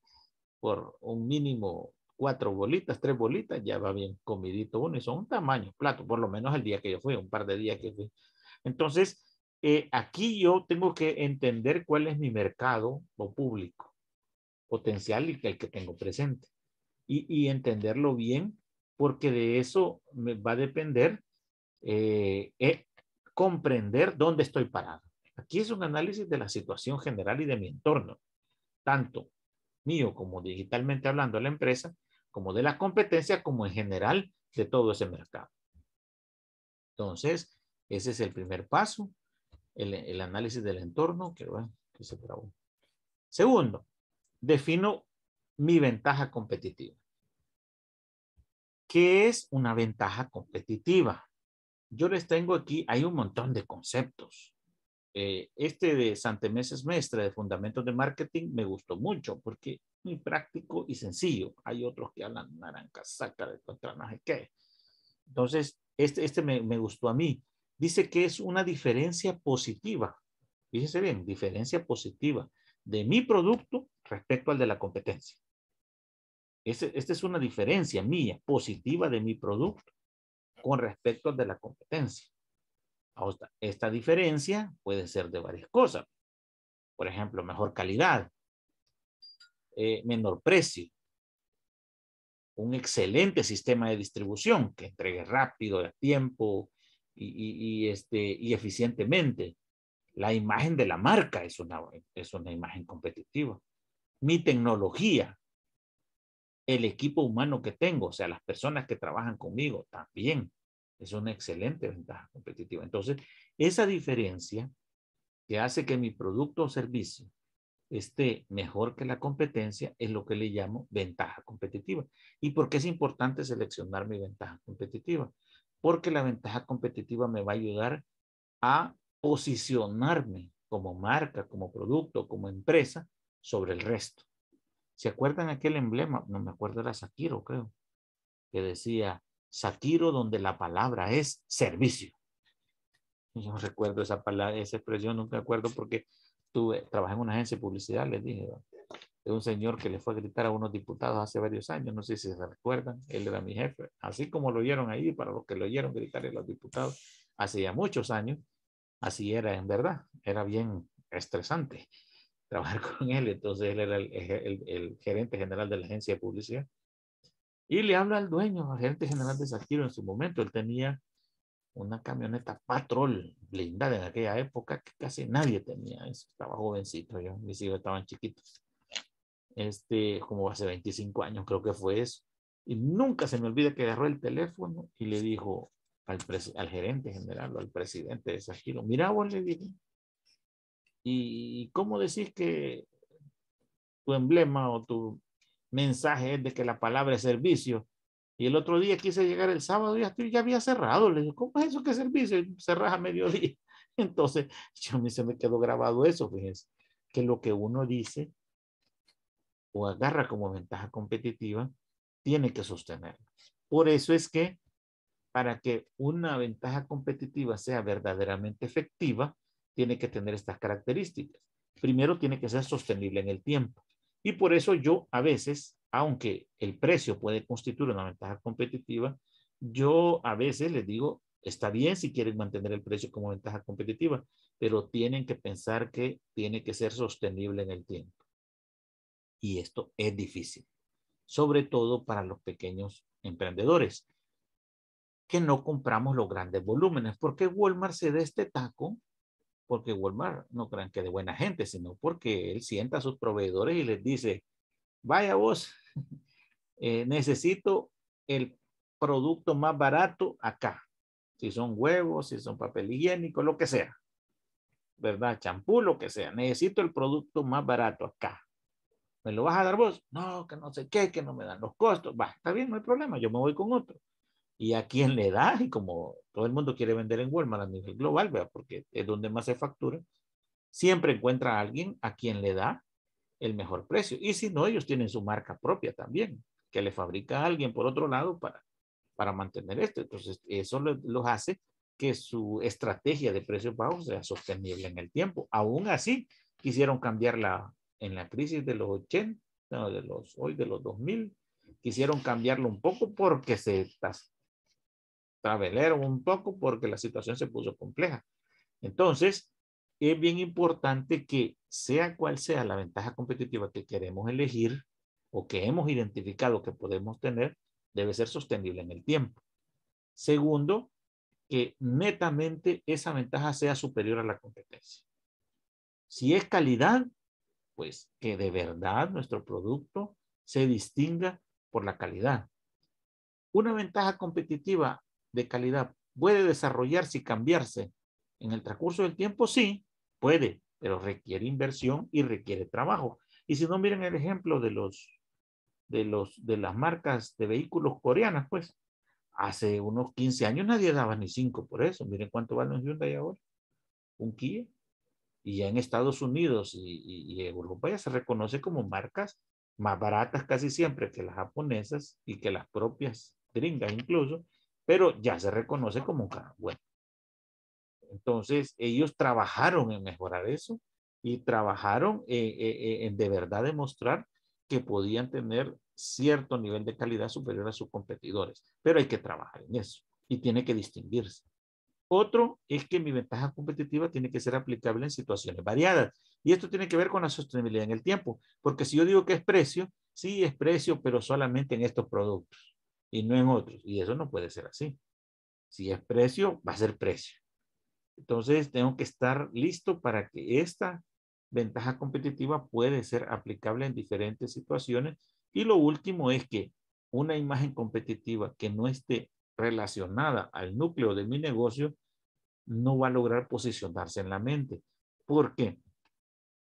por un mínimo cuatro bolitas, tres bolitas, ya va bien comidito uno y son un tamaño, plato, por lo menos el día que yo fui, un par de días que fui. Entonces, eh, aquí yo tengo que entender cuál es mi mercado o público. potencial y el que tengo presente. Y, y entenderlo bien, porque de eso me va a depender eh, eh, comprender dónde estoy parado. Aquí es un análisis de la situación general y de mi entorno, tanto mío como digitalmente hablando de la empresa, como de la competencia, como en general de todo ese mercado. Entonces, ese es el primer paso, el, análisis del entorno, que, bueno, que se. Segundo, defino mi ventaja competitiva. ¿Qué es una ventaja competitiva? Yo les tengo aquí, hay un montón de conceptos. Eh, este de Santemeses Mestre de Fundamentos de Marketing me gustó mucho porque muy práctico y sencillo. Hay otros que hablan naranja, saca de contra no sé qué. Entonces, este, este me, me gustó a mí. Dice que es una diferencia positiva. Fíjese bien, diferencia positiva de mi producto respecto al de la competencia. Este, esta es una diferencia mía, positiva de mi producto con respecto al de la competencia. Esta diferencia puede ser de varias cosas. Por ejemplo, mejor calidad, eh, menor precio, un excelente sistema de distribución que entregue rápido, a tiempo y, este, y eficientemente. La imagen de la marca es una, es una imagen competitiva. Mi tecnología, el equipo humano que tengo, o sea, las personas que trabajan conmigo también es una excelente ventaja competitiva. Entonces, esa diferencia que hace que mi producto o servicio esté mejor que la competencia es lo que le llamo ventaja competitiva. ¿Y por qué es importante seleccionar mi ventaja competitiva? Porque la ventaja competitiva me va a ayudar a posicionarme como marca, como producto, como empresa sobre el resto. ¿Se acuerdan aquel emblema? No me acuerdo, era Sakiro, creo, que decía Sakiro donde la palabra es servicio. Yo recuerdo esa palabra, esa expresión, nunca me acuerdo porque tuve, trabajé en una agencia de publicidad, les dije, de un señor que le fue a gritar a unos diputados hace varios años, no sé si se recuerdan, él era mi jefe, así como lo oyeron ahí, para los que lo oyeron gritar a los diputados, hace ya muchos años, así era en verdad, era bien estresante trabajar con él. Entonces él era el, el, el, gerente general de la agencia de publicidad. Y le habla al dueño, al gerente general de Sakiro en su momento. Él tenía una camioneta patrol blindada en aquella época que casi nadie tenía. Estaba jovencito yo, mis hijos estaban chiquitos. Este, como hace 25 años creo que fue eso. Y nunca se me olvida que agarró el teléfono y le dijo al, al gerente general o al presidente de Sakiro, mira vos le dije, ¿Y cómo decís que tu emblema o tu mensaje es de que la palabra es servicio? Y el otro día quise llegar el sábado y ya, había cerrado. Le digo, ¿cómo es eso que servicio? Cerras a mediodía. Entonces, yo a mí se me quedó grabado eso, fíjense, que lo que uno dice o agarra como ventaja competitiva, tiene que sostenerlo. Por eso es que para que una ventaja competitiva sea verdaderamente efectiva, tiene que tener estas características. Primero, tiene que ser sostenible en el tiempo. Y por eso yo a veces, aunque el precio puede constituir una ventaja competitiva, yo a veces les digo, está bien si quieren mantener el precio como ventaja competitiva, pero tienen que pensar que tiene que ser sostenible en el tiempo. Y esto es difícil, sobre todo para los pequeños emprendedores, que no compramos los grandes volúmenes, porque Walmart se da este taco porque Walmart no crean que de buena gente, sino porque él sienta a sus proveedores y les dice, vaya vos, eh, necesito el producto más barato acá. Si son huevos, si son papel higiénico, lo que sea. ¿Verdad? Champú, lo que sea. Necesito el producto más barato acá. ¿Me lo vas a dar vos? No, que no sé qué, que no me dan los costos. Va, está bien, no hay problema, yo me voy con otro y a quién le da, y como todo el mundo quiere vender en Walmart a nivel global, ¿verdad? porque es donde más se factura, siempre encuentra a alguien a quien le da el mejor precio. Y si no, ellos tienen su marca propia también, que le fabrica a alguien por otro lado para, para mantener esto. Entonces, eso los hace que su estrategia de precios bajos sea sostenible en el tiempo. Aún así, quisieron cambiarla en la crisis de los 80, de los, hoy de los 2000, quisieron cambiarlo un poco porque se traveleron un poco porque la situación se puso compleja. Entonces, es bien importante que sea cual sea la ventaja competitiva que queremos elegir o que hemos identificado que podemos tener, debe ser sostenible en el tiempo. Segundo, que netamente esa ventaja sea superior a la competencia. Si es calidad, pues que de verdad nuestro producto se distinga por la calidad. Una ventaja competitiva de calidad puede desarrollarse y cambiarse en el transcurso del tiempo, sí, puede, pero requiere inversión y requiere trabajo. Y si no, miren el ejemplo de los de los de las marcas de vehículos coreanas, pues hace unos 15 años nadie daba ni cinco por eso. Miren cuánto vale un Hyundai ahora. Un Kia. Y ya en Estados Unidos y, y, Europa ya se reconoce como marcas más baratas casi siempre que las japonesas y que las propias gringas incluso, pero ya se reconoce como un carro bueno. Entonces, ellos trabajaron en mejorar eso y trabajaron en de verdad demostrar que podían tener cierto nivel de calidad superior a sus competidores, pero hay que trabajar en eso y tiene que distinguirse. Otro es que mi ventaja competitiva tiene que ser aplicable en situaciones variadas. Y esto tiene que ver con la sostenibilidad en el tiempo, porque si yo digo que es precio, sí es precio, pero solamente en estos productos y no en otros. Y eso no puede ser así. Si es precio, va a ser precio. Entonces, tengo que estar listo para que esta ventaja competitiva puede ser aplicable en diferentes situaciones. Y lo último es que una imagen competitiva que no esté relacionada al núcleo de mi negocio no va a lograr posicionarse en la mente. ¿Por qué?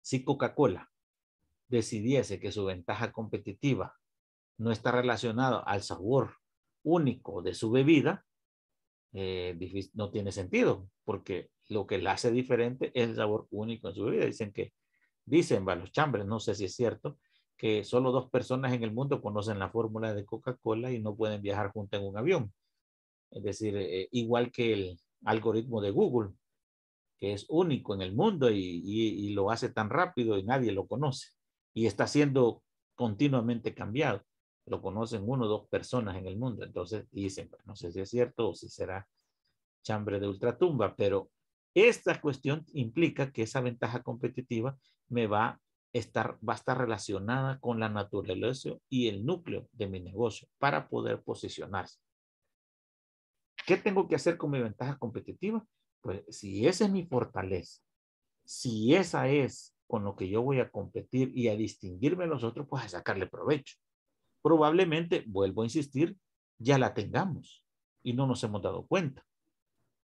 Si Coca-Cola decidiese que su ventaja competitiva no está relacionada al sabor único de su bebida, eh, no tiene sentido, porque lo que la hace diferente es el sabor único en su bebida. Dicen que, dicen, va, los chambres, no sé si es cierto, que solo dos personas en el mundo conocen la fórmula de Coca-Cola y no pueden viajar juntos en un avión. Es decir, eh, igual que el algoritmo de Google, que es único en el mundo y, lo hace tan rápido y nadie lo conoce. Y está siendo continuamente cambiado lo conocen uno o dos personas en el mundo. Entonces dicen, pues, no sé si es cierto o si será chambre de ultratumba, pero esta cuestión implica que esa ventaja competitiva me va estar, va a estar relacionada con la naturaleza y el núcleo de mi negocio para poder posicionarse. ¿Qué tengo que hacer con mi ventaja competitiva? Pues si esa es mi fortaleza, si esa es con lo que yo voy a competir y a distinguirme de los otros, pues a sacarle provecho probablemente, vuelvo a insistir, ya la tengamos y no nos hemos dado cuenta.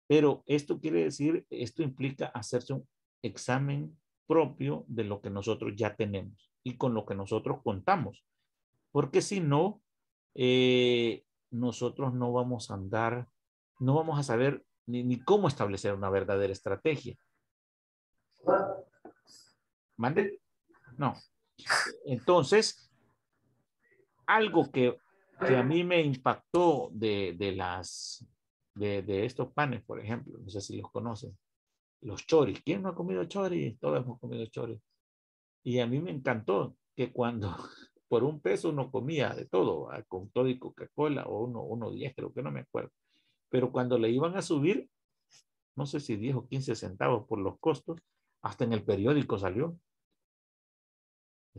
Pero esto quiere decir, esto implica hacerse un examen propio de lo que nosotros ya tenemos y con lo que nosotros contamos. Porque si no, eh, nosotros no vamos a andar, no vamos a saber ni, ni cómo establecer una verdadera estrategia. ¿Mande? No. Entonces, algo que, que a mí me impactó de, de las, de, de, estos panes, por ejemplo, no sé si los conocen, los choris. ¿Quién no ha comido choris? Todos hemos comido choris. Y a mí me encantó que cuando por un peso uno comía de todo, con todo y Coca-Cola o uno, uno diez, creo que no me acuerdo. Pero cuando le iban a subir, no sé si 10 o 15 centavos por los costos, hasta en el periódico salió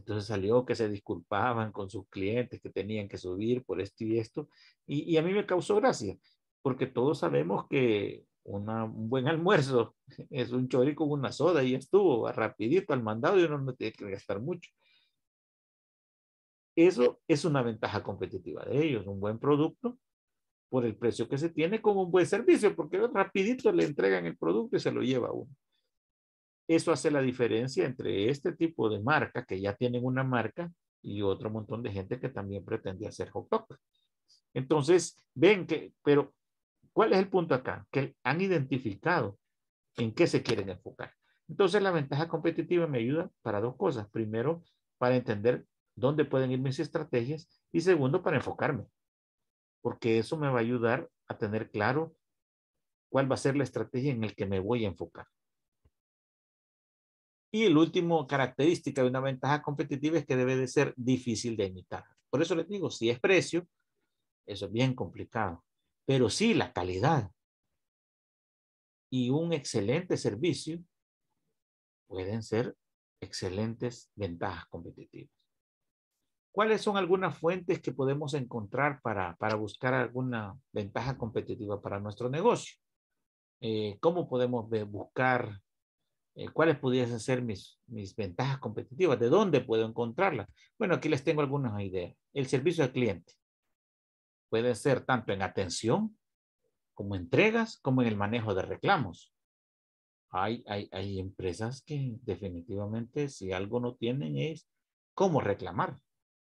entonces salió que se disculpaban con sus clientes que tenían que subir por esto y esto. Y, a mí me causó gracia, porque todos sabemos que un buen almuerzo es un chori con una soda y estuvo rapidito al mandado y uno no tiene que gastar mucho. Eso es una ventaja competitiva de ellos, un buen producto por el precio que se tiene con un buen servicio, porque rapidito le entregan el producto y se lo lleva uno. Eso hace la diferencia entre este tipo de marca que ya tienen una marca y otro montón de gente que también pretende hacer hot dog. Entonces, ven que, pero, ¿cuál es el punto acá? Que han identificado en qué se quieren enfocar. Entonces, la ventaja competitiva me ayuda para dos cosas. Primero, para entender dónde pueden ir mis estrategias y segundo, para enfocarme. Porque eso me va a ayudar a tener claro cuál va a ser la estrategia en el que me voy a enfocar. Y el último característica de una ventaja competitiva es que debe de ser difícil de imitar. Por eso les digo, si es precio, eso es bien complicado. Pero sí, la calidad y un excelente servicio pueden ser excelentes ventajas competitivas. ¿Cuáles son algunas fuentes que podemos encontrar para, para buscar alguna ventaja competitiva para nuestro negocio? Eh, ¿Cómo podemos buscar eh, cuáles pudiesen ser mis, mis ventajas competitivas? ¿De dónde puedo encontrarlas? Bueno, aquí les tengo algunas ideas. El servicio al cliente puede ser tanto en atención como entregas, como en el manejo de reclamos. Hay, hay, hay empresas que definitivamente si algo no tienen es cómo reclamar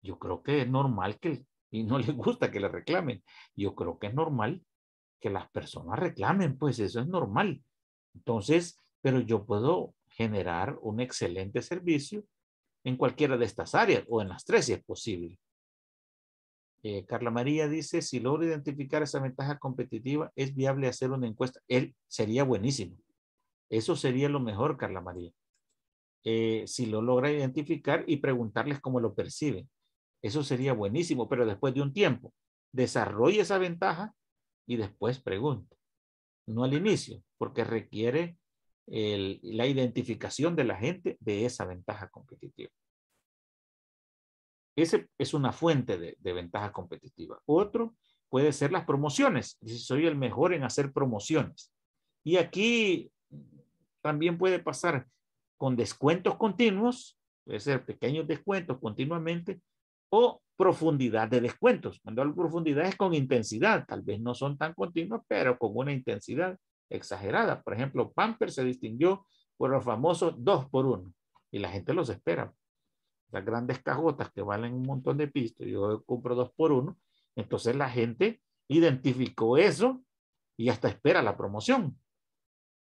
yo creo que es normal que, y no les gusta que le reclamen, yo creo que es normal que las personas reclamen, pues eso es normal. Entonces, pero yo puedo generar un excelente servicio en cualquiera de estas áreas o en las tres si es posible. Eh, Carla María dice, si logro identificar esa ventaja competitiva, es viable hacer una encuesta. Él sería buenísimo. Eso sería lo mejor, Carla María. Eh, si lo logra identificar y preguntarles cómo lo perciben. Eso sería buenísimo, pero después de un tiempo, desarrolle esa ventaja y después pregunte. No al inicio, porque requiere la identificación de la gente de esa ventaja competitiva. Ese es una fuente de, de ventaja competitiva. Otro puede ser las promociones. Dice, soy el mejor en hacer promociones. Y aquí también puede pasar con descuentos continuos, puede ser pequeños descuentos continuamente, o profundidad de descuentos. Cuando hablo profundidad es con intensidad, tal vez no son tan continuos, pero con una intensidad exagerada. Por ejemplo, Pamper se distinguió por los famosos dos por uno y la gente los espera. Las grandes cajotas que valen un montón de pistos, yo compro dos por uno, entonces la gente identificó eso y hasta espera la promoción.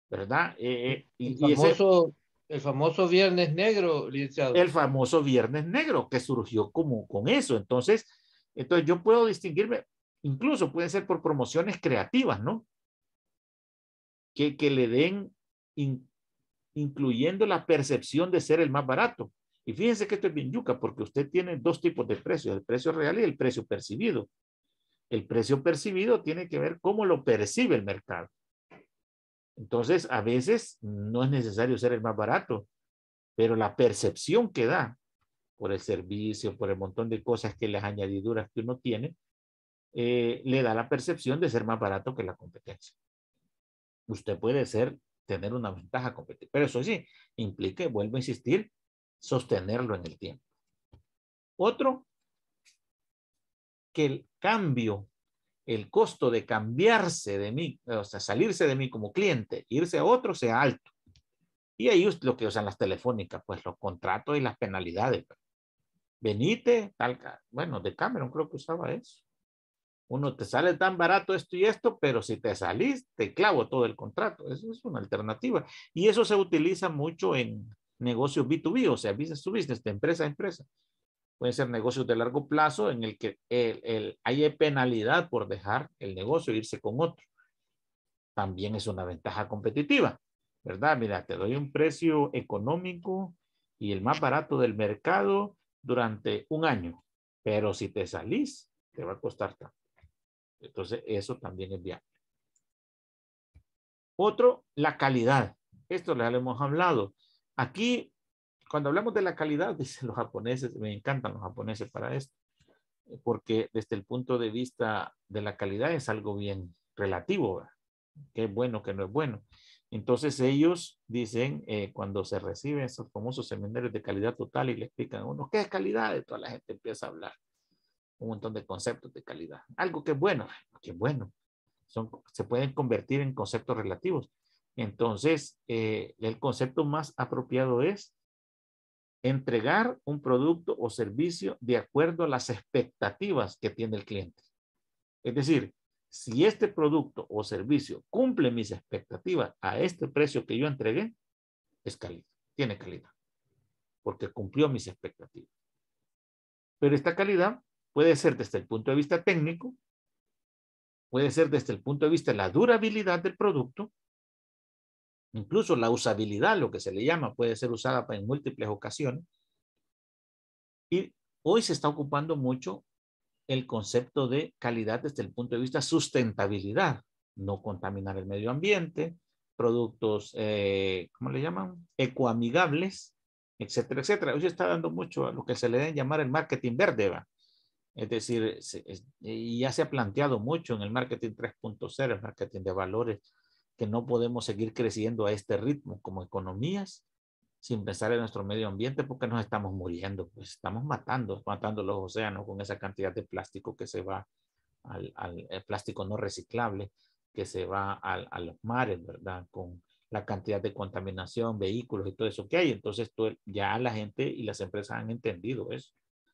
¿Verdad? Eh, eh, y, famoso, el famoso Viernes Negro, licenciado. El famoso Viernes Negro, que surgió como con eso. Entonces, entonces yo puedo distinguirme, incluso puede ser por promociones creativas, ¿no? Que, le den, incluyendo la percepción de ser el más barato. Y fíjense que esto es bien yuca, porque usted tiene dos tipos de precios, el precio real y el precio percibido. El precio percibido tiene que ver cómo lo percibe el mercado. Entonces, a veces no es necesario ser el más barato, pero la percepción que da por el servicio, por el montón de cosas que las añadiduras que uno tiene, eh, le da la percepción de ser más barato que la competencia. Usted puede ser, tener una ventaja competitiva, pero eso sí, implica, vuelvo a insistir, sostenerlo en el tiempo. Otro, que el cambio el costo de cambiarse de mí, o sea, salirse de mí como cliente, irse a otro sea alto. Y ahí es lo que usan las telefónicas, pues los contratos y las penalidades. Venite, tal, bueno, de Cameron creo que usaba eso. Uno te sale tan barato esto y esto, pero si te salís, te clavo todo el contrato. Eso es una alternativa. Y eso se utiliza mucho en negocios B2B, o sea, business to business, de empresa a empresa pueden ser negocios de largo plazo en el que el, hay penalidad por dejar el negocio e irse con otro. También es una ventaja competitiva, ¿verdad? Mira, te doy un precio económico y el más barato del mercado durante un año, pero si te salís, te va a costar tanto. Entonces, eso también es viable. Otro, la calidad. Esto ya lo hemos hablado. Aquí cuando hablamos de la calidad, dicen los japoneses, me encantan los japoneses para esto, porque desde el punto de vista de la calidad es algo bien relativo, qué es bueno, qué no es bueno. Entonces ellos dicen, eh, cuando se reciben esos famosos seminarios de calidad total y le explican a uno, ¿qué es calidad? Toda la gente empieza a hablar un montón de conceptos de calidad. Algo que es bueno, que es bueno. Son, se pueden convertir en conceptos relativos. Entonces, eh, el concepto más apropiado es entregar un producto o servicio de acuerdo a las expectativas que tiene el cliente. Es decir, si este producto o servicio cumple mis expectativas a este precio que yo entregué, es calidad, tiene calidad, porque cumplió mis expectativas. Pero esta calidad puede ser desde el punto de vista técnico, puede ser desde el punto de vista de la durabilidad del producto, Incluso la usabilidad, lo que se le llama, puede ser usada en múltiples ocasiones. Y hoy se está ocupando mucho el concepto de calidad desde el punto de vista sustentabilidad, no contaminar el medio ambiente, productos, eh, ¿cómo le llaman? Ecoamigables, etcétera, etcétera. Hoy se está dando mucho a lo que se le debe llamar el marketing verde, ¿va? Es decir, ya se ha planteado mucho en el marketing 3.0, el marketing de valores, que no podemos seguir creciendo a este ritmo como economías sin pensar en nuestro medio ambiente porque nos estamos muriendo, pues estamos matando, matando los océanos con esa cantidad de plástico que se va al, plástico no reciclable, que se va a los mares, ¿verdad? Con la cantidad de contaminación, vehículos y todo eso que hay. Entonces, ya la gente y las empresas han entendido eso.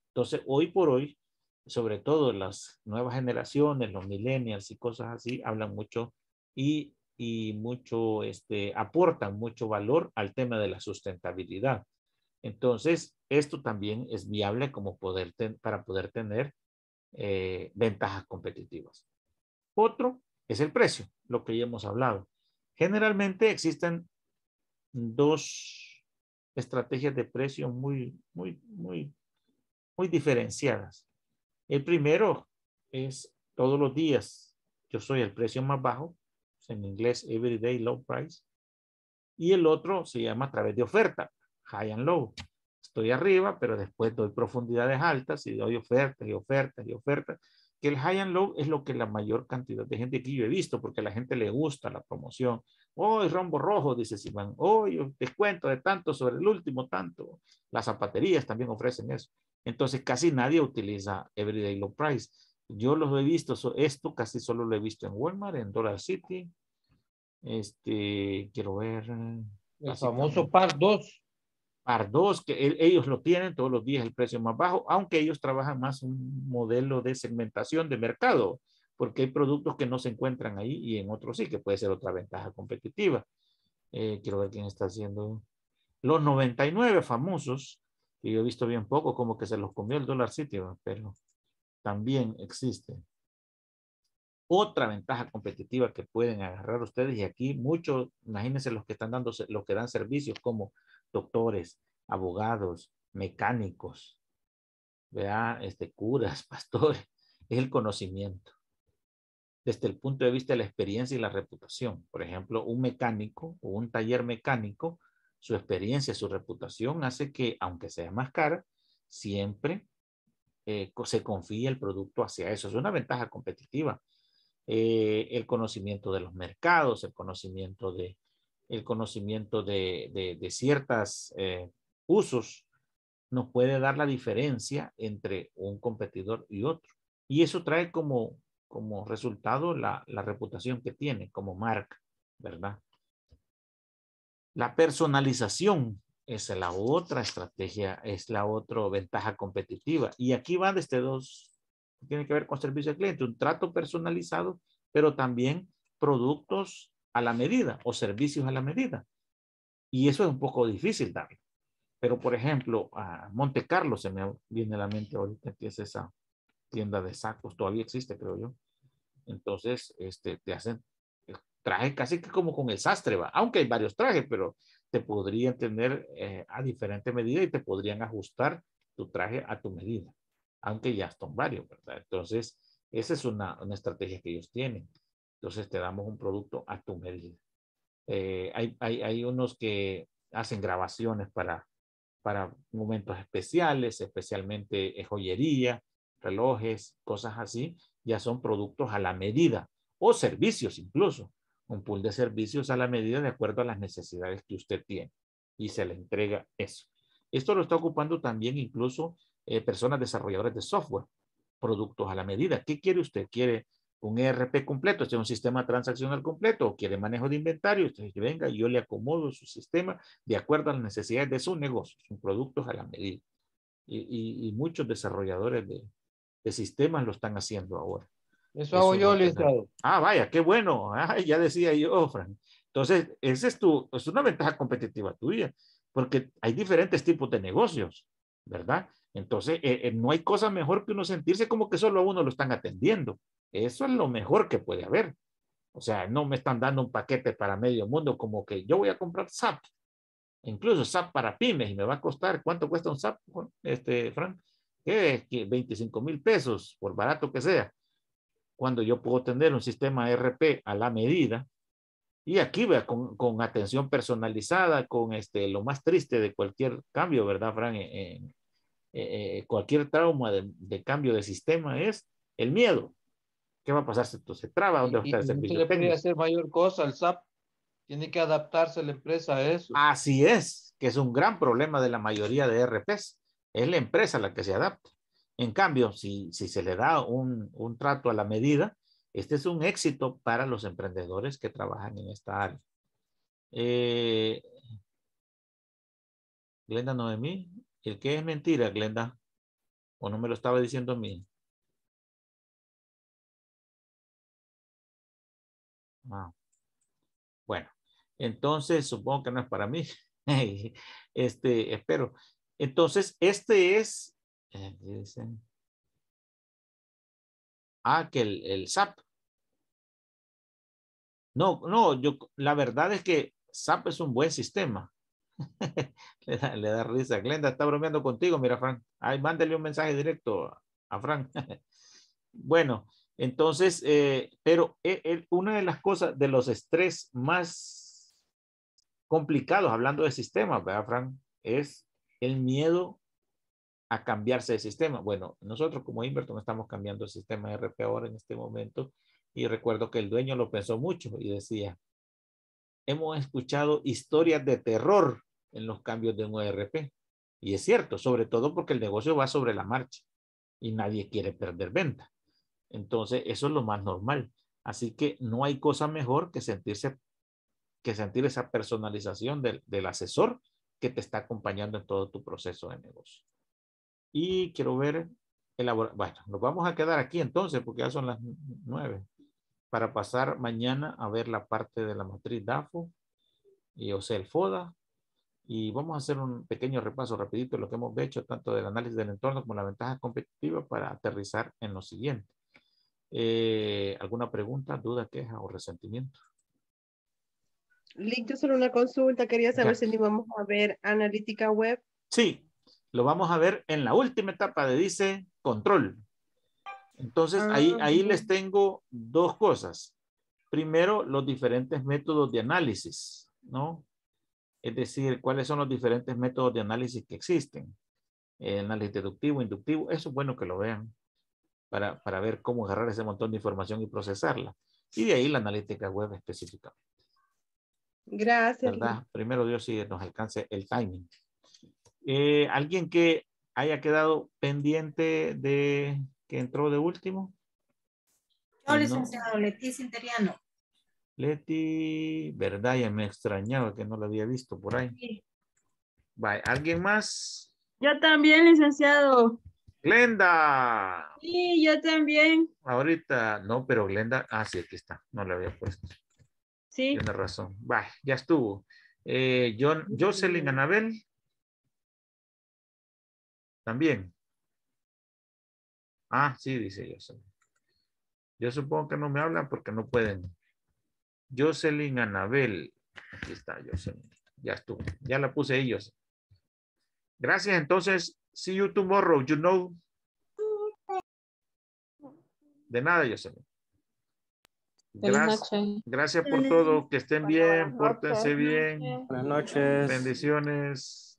Entonces, hoy por hoy, sobre todo las nuevas generaciones, los millennials y cosas así, hablan mucho y y mucho, este, aportan mucho valor al tema de la sustentabilidad. Entonces, esto también es viable como poder para poder tener eh, ventajas competitivas. Otro es el precio, lo que ya hemos hablado. Generalmente existen dos estrategias de precio muy, muy, muy, muy diferenciadas. El primero es todos los días, yo soy el precio más bajo en inglés Everyday Low Price. Y el otro se llama a través de oferta, High and Low. Estoy arriba, pero después doy profundidades altas y doy ofertas y ofertas y ofertas. Que el High and Low es lo que la mayor cantidad de gente que yo he visto, porque a la gente le gusta la promoción. Hoy rombo rojo, dice Simán. Hoy descuento de tanto sobre el último tanto. Las zapaterías también ofrecen eso. Entonces casi nadie utiliza Everyday Low Price yo los he visto, esto casi solo lo he visto en Walmart, en Dollar City. Este, quiero ver. El famoso par 2. Par 2, que ellos lo tienen todos los días el precio más bajo, aunque ellos trabajan más un modelo de segmentación de mercado, porque hay productos que no se encuentran ahí y en otros sí, que puede ser otra ventaja competitiva. Eh, quiero ver quién está haciendo. Los 99 famosos, que yo he visto bien poco, como que se los comió el Dollar City, pero también existe. Otra ventaja competitiva que pueden agarrar ustedes, y aquí muchos, imagínense los que están dando, los que dan servicios como doctores, abogados, mecánicos, Este, curas, pastores, es el conocimiento. Desde el punto de vista de la experiencia y la reputación. Por ejemplo, un mecánico o un taller mecánico, su experiencia, su reputación hace que, aunque sea más cara, siempre eh, se confía el producto hacia eso. Es una ventaja competitiva. Eh, el conocimiento de los mercados, el conocimiento de, el conocimiento de, de, de ciertos eh, usos nos puede dar la diferencia entre un competidor y otro. Y eso trae como, como resultado la, la reputación que tiene como marca, ¿verdad? La personalización es la otra estrategia, es la otra ventaja competitiva. Y aquí va desde dos, tiene que ver con servicio al cliente, un trato personalizado, pero también productos a la medida o servicios a la medida. Y eso es un poco difícil darlo. Pero, por ejemplo, a Monte Carlo se me viene a la mente ahorita que es esa tienda de sacos, todavía existe, creo yo. Entonces, este, te hacen traje casi que como con el sastre, va. Aunque hay varios trajes, pero te podrían tener eh, a diferente medida y te podrían ajustar tu traje a tu medida, aunque ya son varios, ¿verdad? Entonces, esa es una, una estrategia que ellos tienen. Entonces, te damos un producto a tu medida. Eh, hay, hay, hay, unos que hacen grabaciones para, para momentos especiales, especialmente joyería, relojes, cosas así, ya son productos a la medida o servicios incluso un pool de servicios a la medida de acuerdo a las necesidades que usted tiene y se le entrega eso. Esto lo está ocupando también incluso eh, personas desarrolladoras de software, productos a la medida. ¿Qué quiere usted? ¿Quiere un ERP completo, este un sistema transaccional completo o quiere manejo de inventario? Usted venga, yo le acomodo su sistema de acuerdo a las necesidades de su negocio, son productos a la medida. Y, muchos desarrolladores de, de sistemas lo están haciendo ahora. Eso hago yo, licenciado. Ah, vaya, qué bueno. ya decía yo, Fran. Entonces, esa es, tu, es una ventaja competitiva tuya, porque hay diferentes tipos de negocios, ¿verdad? Entonces, eh, eh, no hay cosa mejor que uno sentirse como que solo a uno lo están atendiendo. Eso es lo mejor que puede haber. O sea, no me están dando un paquete para medio mundo como que yo voy a comprar SAP, incluso SAP para pymes y me va a costar, ¿cuánto cuesta un SAP, este, Fran? ¿Qué? 25 mil pesos, por barato que sea cuando yo puedo tener un sistema RP a la medida Y aquí, vea, con, con, atención personalizada, con este, lo más triste de cualquier cambio, ¿verdad, Fran? En, en, cualquier trauma de, de, cambio de sistema es el miedo. ¿Qué va a pasar si esto se traba? ¿Dónde va a estar el servicio no se le hacer mayor cosa al SAP. Tiene que adaptarse la empresa a eso. Así es, que es un gran problema de la mayoría de RPs. Es la empresa la que se adapta. En cambio, si, se le da un, un trato a la medida, este es un éxito para los emprendedores que trabajan en esta área. Eh, Glenda Noemí, ¿el qué es mentira, Glenda? ¿O no me lo estaba diciendo a mí? Ah. Bueno, entonces supongo que no es para mí. este, espero. Entonces, este es, ah, que el, el SAP. No, no, yo, la verdad es que SAP es un buen sistema. le, da, le, da, risa. Glenda está bromeando contigo, mira, Frank. Ay, mándale un mensaje directo a, a Frank. bueno, entonces, eh, pero eh, eh, una de las cosas, de los estrés más complicados, hablando de sistemas, ¿verdad, Frank? Es el miedo a cambiarse de sistema. Bueno, nosotros como Inverton estamos cambiando el sistema de RP ahora en este momento y recuerdo que el dueño lo pensó mucho y decía, hemos escuchado historias de terror en los cambios de un ERP. Y es cierto, sobre todo porque el negocio va sobre la marcha y nadie quiere perder venta. Entonces, eso es lo más normal. Así que no hay cosa mejor que sentirse, que sentir esa personalización del, del asesor que te está acompañando en todo tu proceso de negocio. Y quiero ver, elaborar, bueno, nos vamos a quedar aquí entonces porque ya son las nueve para pasar mañana a ver la parte de la matriz DAFO y o sea el FODA y vamos a hacer un pequeño repaso rapidito de lo que hemos hecho tanto del análisis del entorno como la ventaja competitiva para aterrizar en lo siguiente. Eh, ¿Alguna pregunta, duda, queja o resentimiento? Link, yo solo una consulta. Quería saber ya. si vamos a ver analítica web. Sí, lo vamos a ver en la última etapa de dice control. Entonces, ah, ahí, ahí les tengo dos cosas. Primero, los diferentes métodos de análisis, ¿no? Es decir, cuáles son los diferentes métodos de análisis que existen. El análisis deductivo, inductivo, eso es bueno que lo vean para, para ver cómo agarrar ese montón de información y procesarla. Y de ahí la analítica web específicamente. Gracias. ¿Verdad? Primero Dios sí nos alcance el timing. Eh, ¿Alguien que haya quedado pendiente de que entró de último? Yo, licenciado, no. Leti Cinteriano. Leti, verdad, ya me extrañaba que no la había visto por ahí. Sí. Bye. ¿Alguien más? Yo también, licenciado. Glenda. Sí, yo también. Ahorita, no, pero Glenda, ah, sí, aquí está, no la había puesto. Sí. Tiene razón. Bye, ya estuvo. Eh, John, Jocelyn Anabel. También. Ah, sí, dice Jocelyn. Yo supongo que no me hablan porque no pueden. Jocelyn Anabel. Aquí está Jocelyn. Ya estuvo. Ya la puse ellos. Gracias. Entonces, see you tomorrow. You know. De nada, Jocelyn. Gracias, gracias por todo. Que estén bien. Pórtense bien. Buenas noches. Bendiciones.